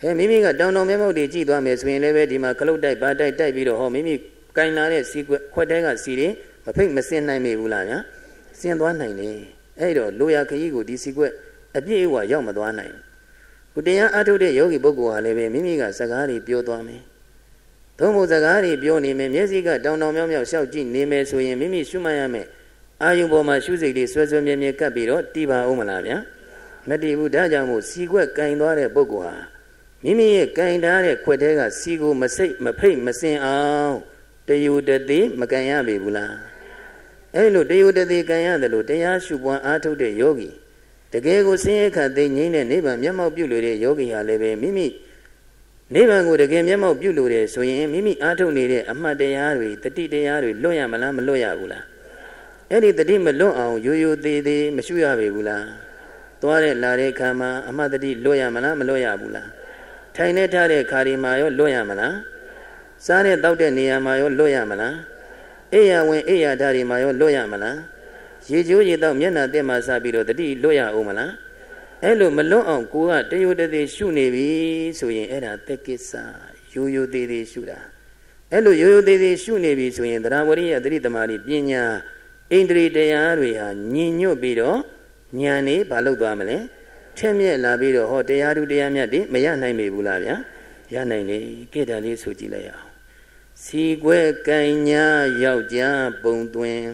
ဟဲမိမိကတောင်တောင်မဲမောက်တွေကြည့်သွားမယ်ဆိုရင်လည်းပဲဒီမှာခလုတ်တိုက်ပါတိုက်တိုက်ပြီးတော့ဟောမိမိကင်လာတဲ့စီကွက်ခွက်တဲကစီတွေမဖိတ်မစင်နိုင်မေဘူးလားညာစင်သွားနိုင်တယ်အဲ့တော့လိုရာခရီးကိုဒီစီကွက်အပြည့်အဝရောက်မသွားနိုင်ဘူးခုတရားအထုတ်တဲ့ယောဂီပုဂ္ဂိုလ်ဟာလည်းပဲမိမိကစကားတွေပြောသွားမယ်။သုံးဖို့စကားတွေပြောနေမယ်မျက်စိကတောင်တောင်မြောက်မြောက်ရှောက်ကြည့်နေမယ်ဆိုရင်မိမိရှုမှတ်ရမယ်။အာယုံပေါ်မှာရှုစိတ်လေးဆွဲဆွဲမြဲမြဲကပ်ပြီးတော့တီးပါအောင်မလားဗျာ။ မတည်ဘူးဒါကြောင့်မို့စီခွက်ကင်သွားတဲ့ပုဂ္ဂိုလ်ဟာမိမိရဲ့ကင်ထားတဲ့ခွက်တဲကစီကိုမစိတ်မဖိတ်မစင်အောင်တယူတသိမကန်ရပြီဘူးလား။အဲလိုတယူတသိကန်ရတယ်လို့တရားရှုပွားအားထုတ်တဲ့ယောဂီတကယ်ကိုဆင်းရဲခတ်သိငြိမ့်တဲ့နိဗ္ဗာန်မျက်မှောက်ပြုလို့တဲ့ယောဂီဟာလည်းပဲမိမိနိဗ္ဗာန်ကိုတကယ်မျက်မှောက်ပြုလို့တယ်ဆိုရင်မိမိအားထုတ်နေတဲ့အမှတ်တရားတွေတတိတရားတွေလွတ်ရမလားမလွတ်ရဘူးလားအဲ့ဒီတတိမလွတ်အောင်ရိုးရိုးသေးသေးမရှုရပေဘူးလား သွားတဲ့လာတဲ့ခါမှာအမှတ်တတိလွတ်ရမလားမလွတ်ရဘူးလားထိုင်နေထားတဲ့ခါဒီမှာရောလွတ်ရမလားစားတဲ့တောက်တဲ့နေရာမှာရောလွတ်ရမလားအိယာဝင်အိယာဓာတ်တွေမှာရောလွတ်ရမလားရေကျိုးရေတော့မျက်နှာတက်မှစပြီးတော့တတိလွတ်ရအောင်မလားအဲ့လိုမလွတ်အောင်ကိုကတယုတသေးရှုနေပြီဆိုရင်အဲ့ဒါတက်ကိစ္စရိုးရိုးသေးသေးရှုတာအဲ့လိုရိုးရိုးသေးသေးရှုနေပြီဆိုရင်တရားဝရိယတတိတမာတိပညာဣန္ဒြေတရားတွေဟာညင်ညွတ်ပြီးတော့ ဉာဏ်နေဘာလုပ်သွားမလဲထက်မြက်လာပြီးတော့ဟောတရားသူတရားမြတ်တွေမရနိုင်မေဘူးလားဗျာရနိုင်လေကိတ္တလေးဆိုကြည့်လိုက်အောင်စီခွဲကံညာယောက်ျားပုံသွင်း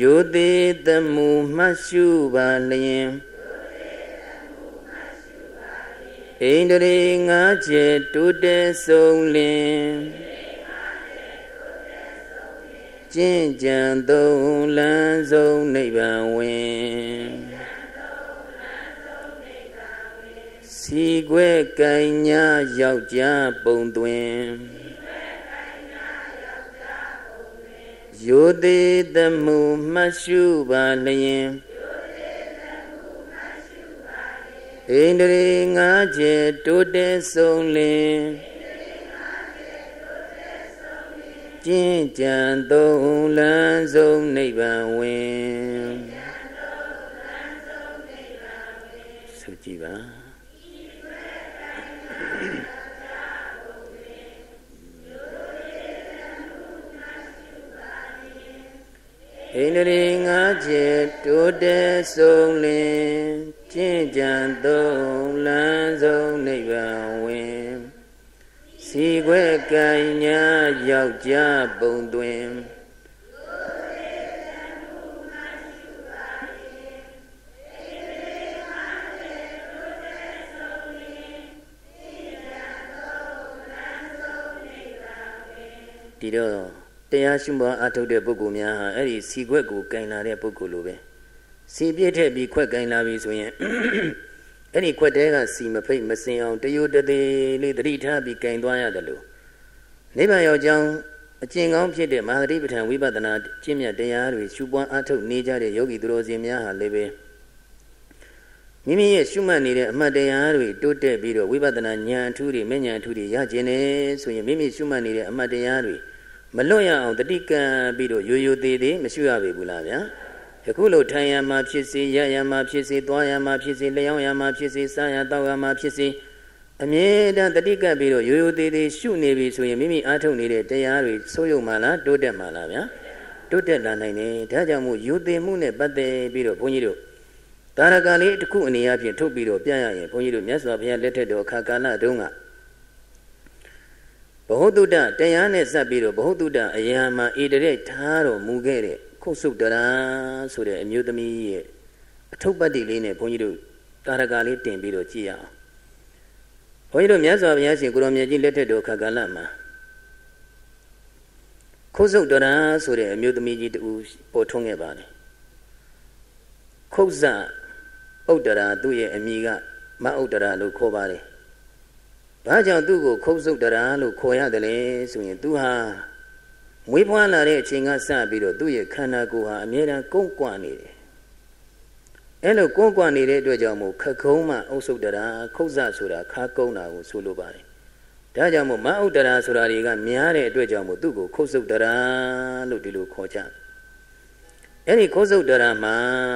ယုသေးတမှုမှတ်ရှုပါလျင်ဣန္ဒြေငါးချက်တိုးတက်ဆုံးလင် ကျင့်ကြံသုံးလန်းဆုံးနိဗ္ဗာန်ဝင်စီခွဲကံညာယောက်ျားပုံသွင်းယိုသေးတမှုမှတ်ရှုပါလျင်ဣန္ဒြေငါးချက်တိုးတက်ဆုံးလင် ကျင့်ကြံသုံးလန်းဆုံးနိဗ္ဗာန်ဝင်ဆုကြည်ပါဣန္ဒြေငါးချက်တိုးတက်ဆုံးလင်ကျင့်ကြံသုံးလန်းဆုံးနိဗ္ဗာန်ဝင်စီ ခွဲကံညာယောက်ျားပုံသွင်းဒီတော့တရားရှုမှအထုတ်တဲ့ပုဂ္ဂိုလ်များဟာအဲ့ဒီစီခွက်ကိုကင်လာတဲ့ပုဂ္ဂိုလ်လိုပဲစီပြည့်ထက်ပြီးခွက်ကင်လာပြီဆိုရင် အဲ့ဒီခွက်တဲကစီမဖိတ်မစင်အောင်တယိုတသေးလေးတတိထားပြီးကင်သွားရတယ်လို့နိဗ္ဗာန်ရောက်ကြောင်းအကျင့်ကောင်းဖြစ်တဲ့မဟာတိပဋ္ဌာန်ဝိပဿနာကျင့်မြတ်တရားတွေရှုပွားအထုတ်နေကြတဲ့ယောဂီသူတော်စင်များဟာလည်းပဲမိမိရဲ့ရှုမှတ်နေတဲ့အမှတ်တရားတွေတိုးတက်ပြီးတော့ဝိပဿနာဉာဏ်အထူးတွေမဲ့ဉာဏ်အထူးတွေရကျင်နေဆိုရင်မိမိရှုမှတ်နေတဲ့အမှတ်တရားတွေမလွတ်ရအောင်တတိကံပြီးတော့ရိုးရိုးသေးသေးမရှိရပေဘူးလားဗျာယ ခုလိုထိုင်ရမှာဖြစ်စေရရမှာဖြစ်စေသွားရမှာဖြစ်စေလျောင်းရမှာဖြစ်စေစားရတောက်ရမှာဖြစ်စေအမြဲတမ်းတတိကပ်ပြီးတော့ရိုးရိုးသေးသေးရှုနေပြီဆိုရင်မိမိအားထုတ်နေတဲ့တရားတွေဆိုးရုံမှလားတိုးတက်မှလားဗျာတိုးတက်လာနိုင်တယ်ဒါကြောင့်မို့ယူသေးမှုနဲ့ပတ်သက်ပြီးတော့ဘုန်းကြီးတို့တာရကလေးတစ်ခုအနေအချင်းထုတ်ပြီးတော့ပြရရင်ဘုန်းကြီးတို့မြတ်စွာဘုရားလက်ထက်တော်အခါကာလတုန်းကဘဟုတုတတရားနဲ့စပ်ပြီးတော့ဘဟုတုတအရာမှာဣတရက်ထားတော်မူခဲ့တဲ့ ခုတ်ဆုတ်တရာဆိုတဲ့အမျိုးသမီးရဲ့အထုပ်ပတ်တိလေးနဲ့ဘုန်းကြီးတို့တာရကလေးတင်ပြီးတော့ကြည့်ရအောင်ဘုန်းကြီးတို့မြတ်စွာဘုရားရှင်ကိုရောင်မြတ်ကြီးလက်ထက်တော်ခါကာလမှာခုတ်ဆုတ်တရာဆိုတဲ့အမျိုးသမီးကြီးတူပေါ်ထွန်းခဲ့ပါတယ်ခုတ်ဇဥဒ္ဒရာသူ့ရဲ့အမိကမဥဒ္ဒရာလို့ခေါ်ပါတယ်ဘာကြောင့်သူ့ကိုခုတ်ဆုပ်တရာလို့ခေါ်ရတယ်လဲဆိုရင်သူဟာ မွေးဖွားလာတဲ့အချိန်ကစပြီးတော့သူ့ရဲ့ခန္ဓာကိုယ်ဟာအမြဲတမ်းကုန်းကွနေတယ်အဲ့လိုကုန်းကွနေတဲ့အတွက်ကြောင့်မို့ခခုံးမှအုပ်ဆုပ်တရာခုတ်ဆဆိုတာခါကုန်းတာကိုဆိုလိုပါတယ်ဒါကြောင့်မို့မဥဒ္ဒရာဆိုတာတွေကများတဲ့အတွက်ကြောင့်မို့သူ့ကိုခုတ်ဆုပ်တရာလို့ဒီလိုခေါ်ကြအဲ့ဒီခုတ်ဆုပ်တရာမှာ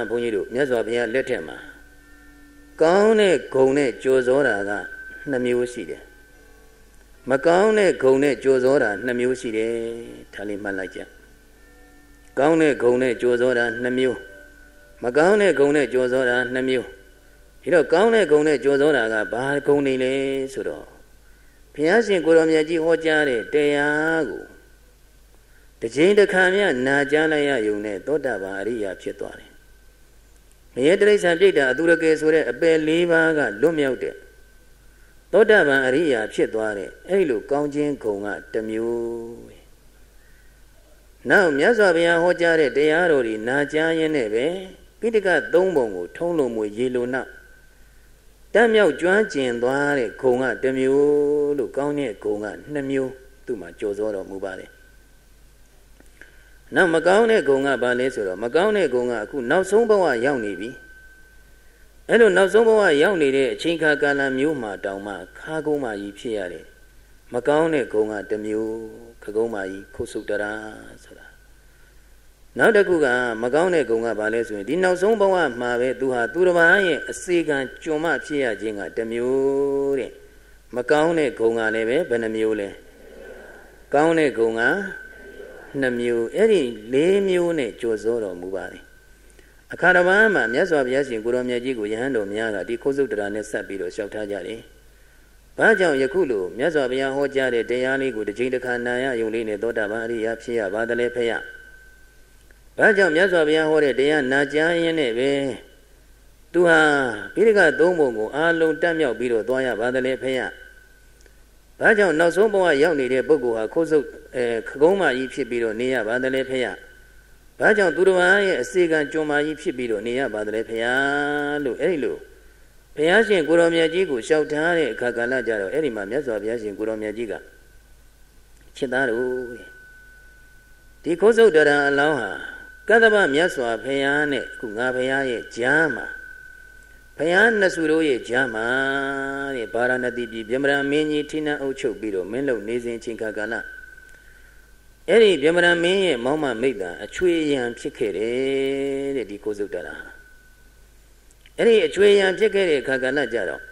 ဘုန်းကြီးတို့မြတ်စွာဘုရားလက်ထက်မှာကောင်းတဲ့ဂုံနဲ့ကြိုစောတာကနှစ်မျိုးရှိတယ် မကောင်းတဲ့ဂုံနဲ့ကြိုစောတာနှစ်မျိုးရှိတယ်ဒါလေးမှတ်လိုက်ကြကောင်းတဲ့ဂုံနဲ့ကြိုစောတာနှစ်မျိုးမကောင်းတဲ့ဂုံနဲ့ကြိုစောတာနှစ်မျိုးဒီတော့ကောင်းတဲ့ဂုံနဲ့ကြိုစောတာကဘာဂုံနေလဲဆိုတော့ဘုရားရှင်ကိုရောင်မြတ်ကြီးဟောကြားတဲ့တရားကိုတစ်ချိန်တစ်ခါမြနာကြားလိုက်ရယုံနဲ့သောတာပန်အရိယာဖြစ်သွားတယ်မယေတိရစ္ဆာန်ပြိတ္တာအတုရကေဆိုတဲ့အပယ်၄ပါးကလွတ်မြောက်တဲ့ သောတာပန်အရိယာဖြစ်သွားတဲ့အဲ့လိုကောင်းခြင်းဂုံကတစ်မျိုးပဲနောက်မြတ်စွာဘုရားဟောကြားတဲ့တရားတော်တွေနာကြားရင်းနဲ့ပဲပိဋကသုံးပုံကို ထုံးလုံးမွေရေလိုနောက်တတ်မြောက်ကျွမ်းကျင်သွားတဲ့ဂုံကတစ်မျိုးလို့ကောင်းတဲ့ဂုံကနှစ်မျိုးသူ့မှာကြော်စောတော်မူပါတယ်နောက်မကောင်းတဲ့ဂုံကဘာလဲဆိုတော့မကောင်းတဲ့ဂုံကအခုနောက်ဆုံးဘဝရောက်နေပြီ အဲ့လိုနောက်ဆုံးဘဝရောက်နေတဲ့အချိန်ခါကာလမျိုးမှာတောင်မှခါကုန်းမာကြီးဖြစ်ရတယ်မကောင်းတဲ့ဂုံကတစ်မျိုးခကုန်းမာကြီးခုတ်ဆုတ်တရာဆိုတာနောက်တစ်ခုကမကောင်းတဲ့ဂုံကဘာလဲဆိုရင်ဒီနောက်ဆုံးဘဝမှာပဲသူဟာသူတစ်ပါးရဲ့အစေခံကြုံမဖြစ်ရခြင်းကတစ်မျိုးတဲ့မကောင်းတဲ့ဂုံကလည်းပဲဘယ်နှမျိုးလဲကောင်းတဲ့ဂုံကနှစ်မျိုးအဲ့ဒီ၄မျိုးနဲ့ကြိုစိုးတော်မူပါတယ် အခါတစ်ပါးမှာမြတ်စွာဘုရားရှင်ကိုရောမြတ်ကြီးကိုယဟန်တော်များကဒီခိုးစုတ်တရာနဲ့ဆက်ပြီးတော့လျှောက်ထားကြတယ်။ဘဘာကြောင့်ယခုလိုမြတ်စွာဘုရားဟောကြားတဲ့တရားလေးကိုတစ်ချိန်တစ်ခါနာရယုံလေးနဲ့သောတာပန်အရိယာဖြစ်ရပါသလဲဖေယဘာကြောင့်မြတ်စွာဘုရားဟောတဲ့တရားနာကြားရင်းနဲ့ပဲသူဟာပိဋကသုံးပုံကိုအာလုံးတက်မြောက်ပြီးတော့သွားရပါသလဲဖေယဘာကြောင့်နောက်ဆုံးဘဝရောက်နေတဲ့ပုဂ္ဂိုလ်ဟာခိုးစုပ်အဲခကုံးမကြီးဖြစ်ပြီးတော့နေရပါသလဲဖေယ ဘာကြောင့်သူတော်ရဲ့အစီကံကြုံမာကြီးဖြစ်ပြီးတော့နေရပါသလဲဖေယလို့အဲ့ဒီလိုဘုရားရှင်ကိုရောင်မြတ်ကြီးကိုလျှောက်ထားတဲ့အခါကလည်းကြတော့အဲ့ဒီမှာမြတ်စွာဘုရားရှင်ကိုရောင်မြတ်ကြီးကချစ်သားတို့ဒီခိုးစုပ်တရံအလောင်းဟာကသဗ္ဗမြတ်စွာဘုရားနဲ့အခုငါဘုရားရဲ့ကြားမှာဘုရားနှစ်စုတို့ရဲ့ကြားမှာတဲ့ဗာရာဏသီပြည်ဗြဟ္မဏမင်းကြီးထိနှံအုပ်ချုပ်ပြီးတော့မင်းလုံနေစဉ်ချင်းခါကလ အဲ့ဒီဗြဟ္မဏမင်းရဲ့မောင်းမမိတ်တာအချွေရန်ဖြစ်ခဲ့တယ်တဲ့ဒီခိုးစုပ်တရံအဲ့ဒီအချွေရန်ဖြစ်ခဲ့တဲ့ခါကလကြတော့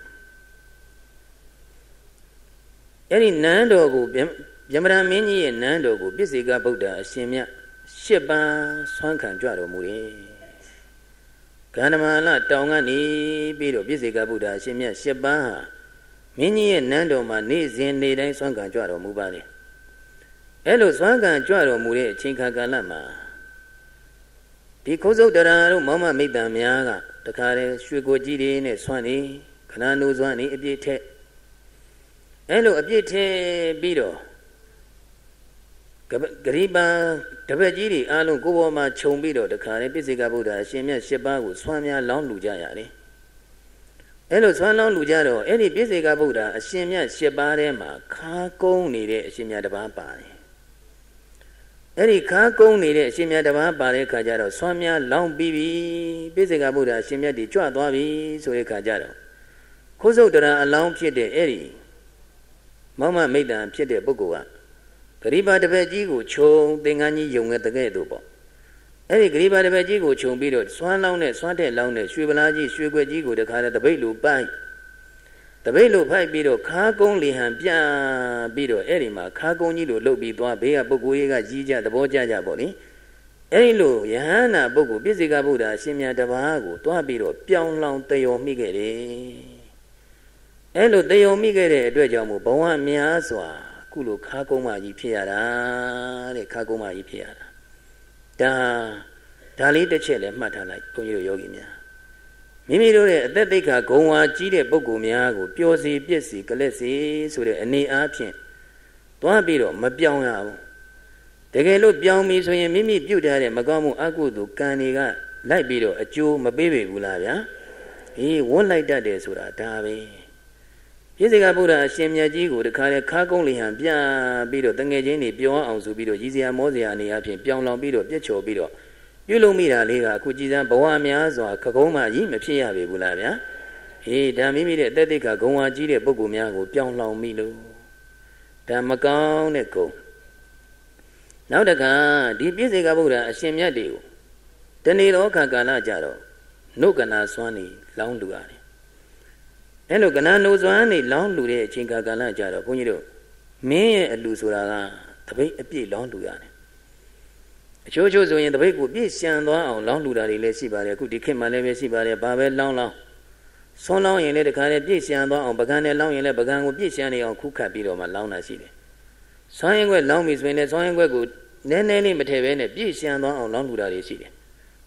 အဲ့ဒီနန်းတော်ကိုဗြဟ္မဏမင်းကြီးရဲ့နန်းတော်ကိုပြစ္ဆေကဗုဒ္ဓအရှင်မြတ်ရှစ်ပန်းဆွမ်းခံကြတော်မူတယ်ကန္ဓမာလတောင်ကနေပြီးတော့ပြစ္ဆေကဗုဒ္ဓအရှင်မြတ်ရှစ်ပန်းဟာမင်းကြီးရဲ့နန်းတော်မှာနေ့စဉ်နေ့တိုင်းဆွမ်းခံကြတော်မူပါလေ အဲ့လိုဆွမ်းခံကြတော်မူတဲ့အချိန်ခါကာလမှာဒီခိုးစုပ်တရာတို့မောင်မမိတ်တံများကတခါတည်းရွှေကိုကြီးတွေနဲ့ဆွမ်းနေခဏနိုးဆွမ်းနေအပြည့်ထက်အဲ့လိုအပြည့်ထက်ပြီးတော့ဂရိပံတပည့်ကြီးတွေအားလုံးကိုယ်ပေါ်မှာခြုံပြီးတော့တခါလေပြစ္ဆေကဗုဒ္ဓအရှင်မြတ်၈ပါးကိုဆွမ်းများလောင်းလူကြရတယ်အဲ့လိုဆွမ်းလောင်းလူကြတော့အဲ့ဒီပြစ္ဆေကဗုဒ္ဓအရှင်မြတ်၈ပါးထဲမှာခါကုန်းနေတဲ့အရှင်မြတ်တစ်ပါးပါတယ် အဲ့ဒီခါကုန်းနေတဲ့အရှင်မြတ်တစ်ပါးပါတဲ့ခါကျတော့ဆွမ်းများလောင်းပြီးပြီပြစ္ဆေကဗုဒ္ဓအရှင်မြတ်တွေကြွသွားပြီဆိုတဲ့ခါကျတော့ခိုးစုတ်တရံအလောင်းဖြစ်တဲ့အဲ့ဒီမောင်မမိတ်တံဖြစ်တဲ့ပုဂ္ဂိုလ်ကဂရိပါတပည့်ကြီးကိုခြုံသင်္ကန်းကြီးယုံငယ်တကဲ့သို့ပေါ့အဲ့ဒီဂရိပါတပည့်ကြီးကိုခြုံပြီးတော့စွမ်းလောင်းနဲ့စွမ်းတဲ့လောင်းနဲ့ရွှေပလားကြီးရွှေခွက်ကြီးကိုတခါတည်းတပိတ်လိုပိုက် တပိတ်လိုဖိုက်ပြီးတော့ခါကုန်းလီဟန်ပြပြီးတော့အဲ့ဒီမှာခါကုန်းကြီးလိုလှုပ်ပြီးသွားဘေးကပုဂ္ဂိုလ်ကြီးကကြီးကြသဘောကျကြပေါ့လေအဲ့ဒီလိုယဟန္တာပုဂ္ဂိုလ်ပြည့်စေကဗုဒ္ဓအရှင်မြတ်တပါးကိုတွားပြီးတော့ပြောင်းလောင်တယောမိခဲ့တယ်အဲ့လိုတယောမိခဲ့တဲ့အတွက်ကြောင့်မို့ဘဝများစွာခုလိုခါကုန်းမကြီးဖြစ်ရတာတဲ့ခါကုန်းမကြီးဖြစ်ရတာဒါဒါလေးတစ်ချက်လည်းမှတ်ထားလိုက်ဘုန်းကြီးတို့ယောဂီများ မိမိတို့ရဲ့အသက်သိက္ခာဂုံဝါကြီးတဲ့ပုဂ္ဂိုလ်များကိုပျော်စီပြည့်စီကလက်စီဆိုတဲ့အနေအားဖြင့်သွားပြီးတော့မပြောင်းရဘူးတကယ်လို့ပြောင်းပြီဆိုရင်မိမိပြုတ်ထားတဲ့မကောင်းမှုအကုသိုလ်ကံတွေကလိုက်ပြီးတော့အကျိုးမပေးပေဘူးလားဗျာအေးဝန်းလိုက်တတ်တယ်ဆိုတာဒါပဲပြည့်စေကဗုဒ္ဓအရှင်မြတ်ကြီးကိုတခါလေခါကုန်းလီဟန်ပြပြီးတော့တငယ်ချင်းတွေပြောအောင်ဆိုပြီးတော့ရည်စရာမောစရာအနေအချင်းပြောင်းလောင်ပြီးတော့ပြက်ချော်ပြီးတော့ ပြုလုပ်မိတာလေးကအခုကြည်စံဘဝများစွာခကုံးမှကြီးမဖြစ်ရပေဘူးလားဗျာအေးဒါမိမိတဲ့အသက်တိတ်ကဂုံဝါကြီးတဲ့ပုဂ္ဂိုလ်များကိုပြောင်းလောင်မိလို့ဒါမကောင်းတဲ့ဂုံနောက်တခါဒီပြည့်စေကဗုဒ္ဓအရှင်မြတ်တွေကိုတဏီရောခါကာလကြတော့နှုတ်ကနာစွမ်းနေလောင်းလူရတယ်အဲ့လိုကဏ္ဍနိုးစွမ်းနေလောင်းလူတဲ့အချိန်ကာလကြတော့ဘုန်းကြီးတို့မင်းရဲ့အလူဆိုတာကတပိတ်အပြည့်လောင်းလူရတယ် အချို့ချို့ဆိုရင်တပိတ်ကိုပြည့်ရှံသွားအောင်လောင်းလူတာတွေလည်းရှိပါတယ်အခုဒီခေတ်မှာလည်းပဲရှိပါတယ်ဘာပဲလောင်းလောင်းဆွန်းလောင်းရင်လည်းတခါလေပြည့်ရှံသွားအောင်ပကံနဲ့လောင်းရင်လည်းပကံကိုပြည့်ရှံနေအောင်ခုခတ်ပြီးတော့မှလောင်းတာရှိတယ်ဆွမ်းရင်ခွက်လောင်းပြီဆိုရင်လည်းဆွမ်းရင်ခွက်ကိုနည်းနည်းလေးမထည့်ဘဲနဲ့ပြည့်ရှံသွားအောင်လောင်းလူတာတွေရှိတယ်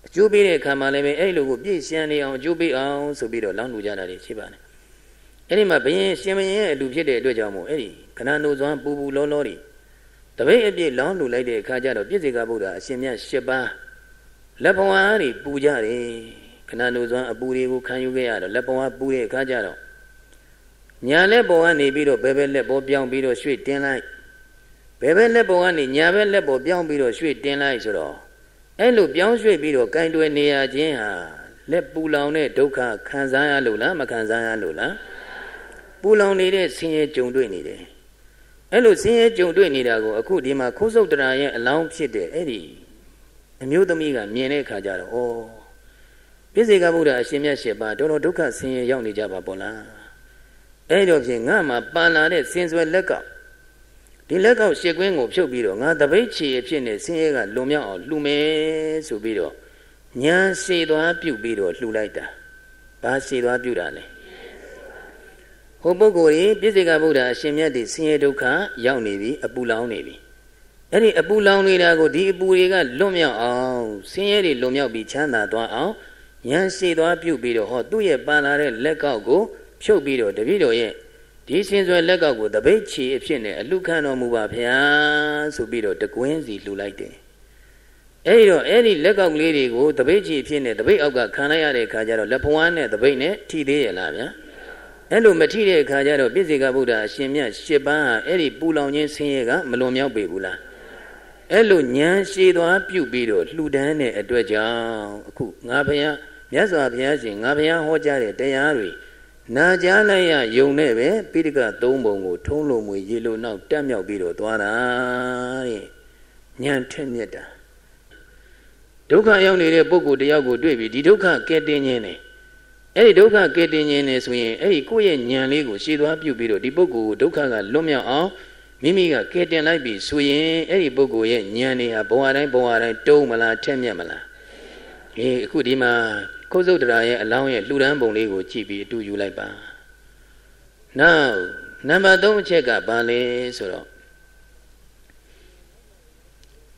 အကျိုးပေးတဲ့အခါမှာလည်းပဲအဲ့လိုကိုပြည့်ရှံနေအောင်အကျိုးပေးအောင်ဆိုပြီးတော့လောင်းလူကြတာတွေရှိပါတယ်အဲ့ဒီမှာဘယင်ရှင်ဘယင်ရဲ့အလူဖြစ်တဲ့အတွက်ကြောင့်မို့အဲ့ဒီခဏနိုးစွမ်းပူပူလောလောတွေ တပိတ်အပြည့်လောင်းလူလိုက်တဲ့အခါကျတော့ပြည့်စေကဗုဒ္ဓအရှင်မြတ်၈ပါးလက်ဘဝါးတွေပူကြတယ်ခဏနိုးစွမ်းအပူတွေကိုခံယူခဲ့ရတော့လက်ဘဝါးပူတဲ့အခါကျတော့ညာလက်ပေါ်ကနေပြီးတော့ဘယ်ဘက်လက်ပေါ်ပြောင်းပြီးတော့ရွှေ့တင်လိုက်ဘယ်ဘက်လက်ပေါ်ကနေညာဘက်လက်ပေါ်ပြောင်းပြီးတော့ရွှေ့တင်လိုက်ဆိုတော့အဲ့လိုပြောင်းရွှေ့ပြီးတော့ကင်တွယ်နေရခြင်းဟာလက်ပူလောင်တဲ့ဒုက္ခခံစားရလို့လားမခံစားရလို့လားပူလောင်နေတဲ့ဆင်းရဲကြုံတွေ့နေတယ် အဲ့လိုဆင်းရဲကြုံတွေ့နေတာကိုအခုဒီမှာခိုးစုပ်တရာရဲ့အလောင်းဖြစ်တဲ့အဲ့ဒီအမျိုးသမီးကမြင်တဲ့အခါကျတော့ဩပြည့်စေကဗုဒ္ဓအရှင်မြတ်ရှင်ပါတော်တော်ဒုက္ခဆင်းရဲရောက်နေကြပါပေါ့လားအဲ့တော့ဖြင့်ငါမှပန်လာတဲ့ဆင်းဆွဲလက်ကောက်ဒီလက်ကောက်ရှစ်ကွင်းကိုဖြုတ်ပြီးတော့ငါတပိတ်ချီအဖြစ်နဲ့ဆင်းရဲကလွန်မြောက်အောင်လှူမယ်ဆိုပြီးတော့ညာရှည်သွားပြုတ်ပြီးတော့လှူလိုက်တာဘာရှည်သွားပြုတ်တာလဲ ဟဟိုပုဂ္ဂိုလ်ကြီးပြည့်စေကဗုဒ္ဓအရှင်မြတ်ဒီဆင်းရဲဒုက္ခရောက်နေပြီအပူလောင်နေပြီအဲ့ဒီအပူလောင်နေတာကိုဒီအပူတွေကလွတ်မြောက်အောင်ဆင်းရဲတွေလွတ်မြောက်ပြီးချမ်းသာသွားအောင်ဉာဏ်ရှိသွားပြုတ်ပြီးတော့ဟောသူ့ရဲ့ပန်လာတဲ့လက်ကောက်ကိုဖြုတ်ပြီးတော့တပည့်တော်ရဲ့ဒီစင်စွယ်လက်ကောက်ကိုတပိတ်ချီအဖြစ်နဲ့အလူခံတော်မူပါဗျာဆိုပြီးတော့တကွင်းစီလှူလိုက်တယ်အဲ့ဒီတော့အဲ့ဒီလက်ကောက်ကလေးတွေကိုတပိတ်ချီအဖြစ်နဲ့တပိတ်အောက်ကခံလိုက်ရတဲ့အခါကျတော့လက်ဖွားနဲ့တပိတ်နဲ့ထိသေးရလားဗျာ အဲ့လိုမထိတဲ့အခါကျတော့ပြည့်စေကဗုဒ္ဓအရှင်မြတ်ရှစ်ပန်းဟာအဲ့ဒီပူလောင်ခြင်းဆင်းရဲကမလွန်မြောက်ပေဘူးလားအဲ့လိုဉာဏ်ရှိသွားပြုပြီးတော့လှူဒန်းတဲ့အတွက်ကြောင့်အခုငါဘုရားမြတ်စွာဘုရားရှင်ငါဘုရားဟောကြားတဲ့တရားတွေနာကြားလိုက်ရယုံနဲ့ပဲပိဋကသုံးပုံကိုထုံးလုံးမွေရေလိုနောက်တက်မြောက်ပြီးတော့သွားတာတဲ့ဉာဏ်ထက်မြက်တာဒုက္ခရောက်နေတဲ့ပုဂ္ဂိုလ်တယောက်ကိုတွေ့ပြီးဒီဒုက္ခကဲတင်ခြင်းနဲ့ အဲ့ဒီဒုက္ခကဲတင်ခြင်းနဲ့ဆိုရင်အဲ့ဒီကိုယ့်ရဲ့ဉာဏ်လေးကိုရှည်သွားပြုပြီးတော့ဒီပုဂ္ဂိုလ်ကိုဒုက္ခကလွတ်မြောက်အောင်မိမိကကဲတင်လိုက်ပြီဆိုရင်အဲ့ဒီပုဂ္ဂိုလ်ရဲ့ဉာဏ်တွေဟာဘဝတိုင်းဘဝတိုင်းတုံးမလားထက်မြက်မလားအေးအခုဒီမှာခုတ်စုတ်တရာရဲ့အလောင်းရဲ့လှူဒန်းပုံလေးကိုကြည့်ပြီးအတူယူလိုက်ပါနောက်နံပါတ်3အချက်ကဘာလဲဆိုတော့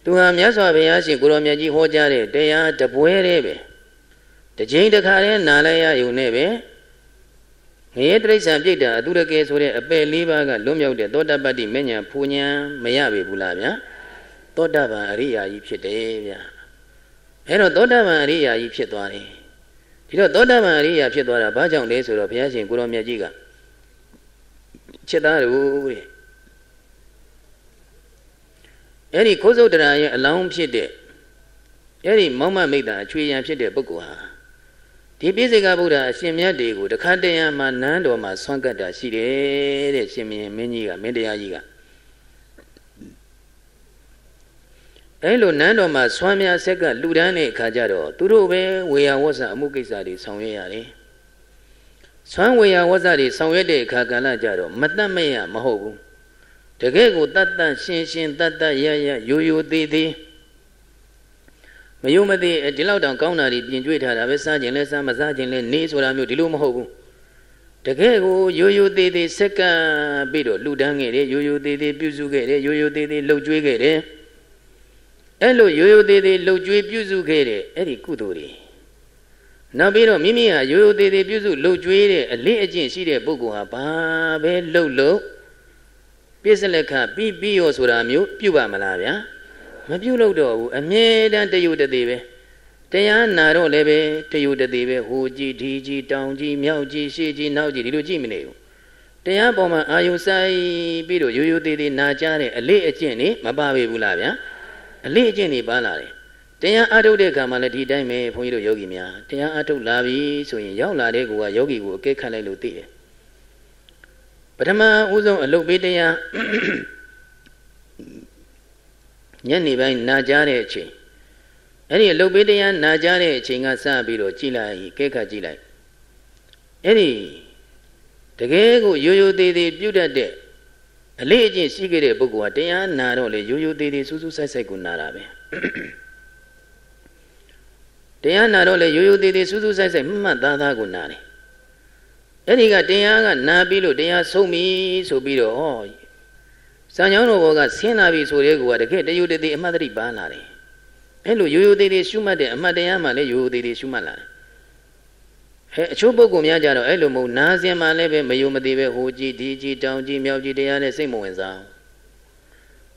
သူဟာမြတ်စွာဘုရားရှင်ကိုရောမြတ်ကြီးဟောကြားတဲ့တရားတပွဲတည်းပဲ တစ်ချိန်တစ်ခါတည်းနားလဲရယူနေပဲငရေတိရစ္ဆာန်ပြိတ္တာအတုရကေဆိုတဲ့အပယ်လေးပါးကလွတ်မြောက်တဲ့သောတပတ္တိမဉ္ဇဉ်ဖူဉ္ဇဉ်မရပေဘူးလားဗျာသောတပန်အရိယာကြီးဖြစ်တယ်ဗျာအဲ့တော့သောတပန်အရိယာကြီးဖြစ်သွားတယ်ဒီတော့သောတပန်အရိယာဖြစ်သွားတာဘာကြောင့်လဲဆိုတော့ဘုရားရှင်ကိုရောမြတ်ကြီးကချက်သားတို့တဲ့အဲ့ဒီခိုးစုတ်တရာရဲ့အလောင်းဖြစ်တဲ့အဲ့ဒီမောင်မမိတ်တာအချွေရန်ဖြစ်တဲ့ပုဂ္ဂိုလ်ဟာ ဒီပိစိကဗုဒ္ဓအရှင်မြတ်တွေကိုတခါတရံမှာနန်းတော်မှာဆွမ်းကတ်တာရှိတယ်တဲ့ရှင်မင်းမင်းကြီးကမင်းတရားကြီးကအဲလိုနန်းတော်မှာဆွမ်းများဆက်ကလူဒန်းတဲ့အခါကျတော့သူတို့ပဲဝေယဝဆအမှုကိစ္စတွေဆောင်ရွက်ရတယ်ဆွမ်းဝေယဝဆတွေဆောင်ရွက်တဲ့အခါကလည်းကြတော့မတတ်မရမဟုတ်ဘူးတကယ်ကိုတတ်တတ်ရှင်းရှင်းတတ်တတ်ရရရိုးရိုးသေးသေး မယုံမသိဒီလောက်တောင်ကောင်းတာတွေပြင်ကျွေးထားတာပဲစားခြင်းလဲစားမစားခြင်းလဲနေဆိုတာမျိုးဒီလိုမဟုတ်ဘူးတကယ်ကိုရိုးရိုးသေးသေးစက္ကန့်ပြီးတော့လှူဒန်းခဲ့တယ်ရိုးရိုးသေးသေးပြုစုခဲ့တယ်ရိုးရိုးသေးသေးလှုပ်ကြွေးခဲ့တယ်အဲ့လိုရိုးရိုးသေးသေးလှုပ်ကြွေးပြုစုခဲ့တဲ့အဲ့ဒီကုသိုလ်တွေနောက်ပြီးတော့မိမိဟာရိုးရိုးသေးသေးပြုစုလှုပ်ကြွေးတဲ့အလေးအကျင့်ရှိတဲ့ပုဂ္ဂိုလ်ဟာဘာပဲလှုပ်လို့ပြည့်စလက်ခပြီးပြီးရောဆိုတာမျိုးပြုပါမလားဗျာ မပြုတ်လို့တော့ဘူးအမြဲတမ်းတယုတသေးပဲတရားနာတော့လည်းပဲတယုတသေးပဲဟိုကြည့်ဒီကြည့်တောင်ကြည့်မြောက်ကြည့်ရှေ့ကြည့်နောက်ကြည့်ဒီလိုကြည့်မနေဘူးတရားပေါ်မှာအာယုဆိုင်ပြီးတော့ရိုးရိုးသေးသေးနာကြတဲ့အလေးအကျင့်နေမပါပေဘူးလားဗျာအလေးအကျင့်နေပါလာတယ်တရားအထုတ်တဲ့ခါမှာလည်းဒီတိုင်းပဲဘုန်းကြီးတို့ယောဂီများတရားအထုတ်လာပြီဆိုရင်ရောက်လာတဲ့ကူကယောဂီကိုအကဲခတ်လိုက်လို့သိတယ်ပထမဦးဆုံးအလုတ်ပေးတရား ညနေပိုင်းနာကြားတဲ့အချိန်အဲ့ဒီအလုတ်ပေးတရားနာကြားတဲ့အချိန်ကစပြီးတော့ကြည်လိုက်ကဲခတ်ကြည့်လိုက်အဲ့ဒီတကယ်ကိုရိုးရိုးသေးသေးပြုတ်တတ်တဲ့အလေးအကျင့်ရှိခဲ့တဲ့ပုဂ္ဂိုလ်ဟာတရားနာတော့လေရိုးရိုးသေးသေးစူးစူးဆိုင်ဆိုင်ကိုနာတာပဲတရားနာတော့လေရိုးရိုးသေးသေးစူးစူးဆိုင်ဆိုင်မှတ်မှတ်သားသားကိုနာတယ်အဲ့ဒီကတရားကနာပြီးလို့တရားဆုံးပြီဆိုပြီးတော့ဟော စံကြောင်းတော်ဘောကဆင်းလာပြီဆိုတဲ့ကူကတကယ်တယုတတိအမှတ်တတိပါလာတယ်အဲ့လိုရိုးရိုးသေးသေးရှုမှတ်တဲ့အမှတ်တရားမှလည်းရိုးရိုးသေးသေးရှုမှတ်လာတယ်အဲအချို့ပုဂ္ဂိုလ်များကြတော့အဲ့လိုမဟုတ်နာစင်မှလည်းပဲမယုံမသေးပဲဟိုကြည့်ဒီကြည့်တောင်ကြည့်မြောက်ကြည့်တရားနဲ့စိတ်မဝင်စား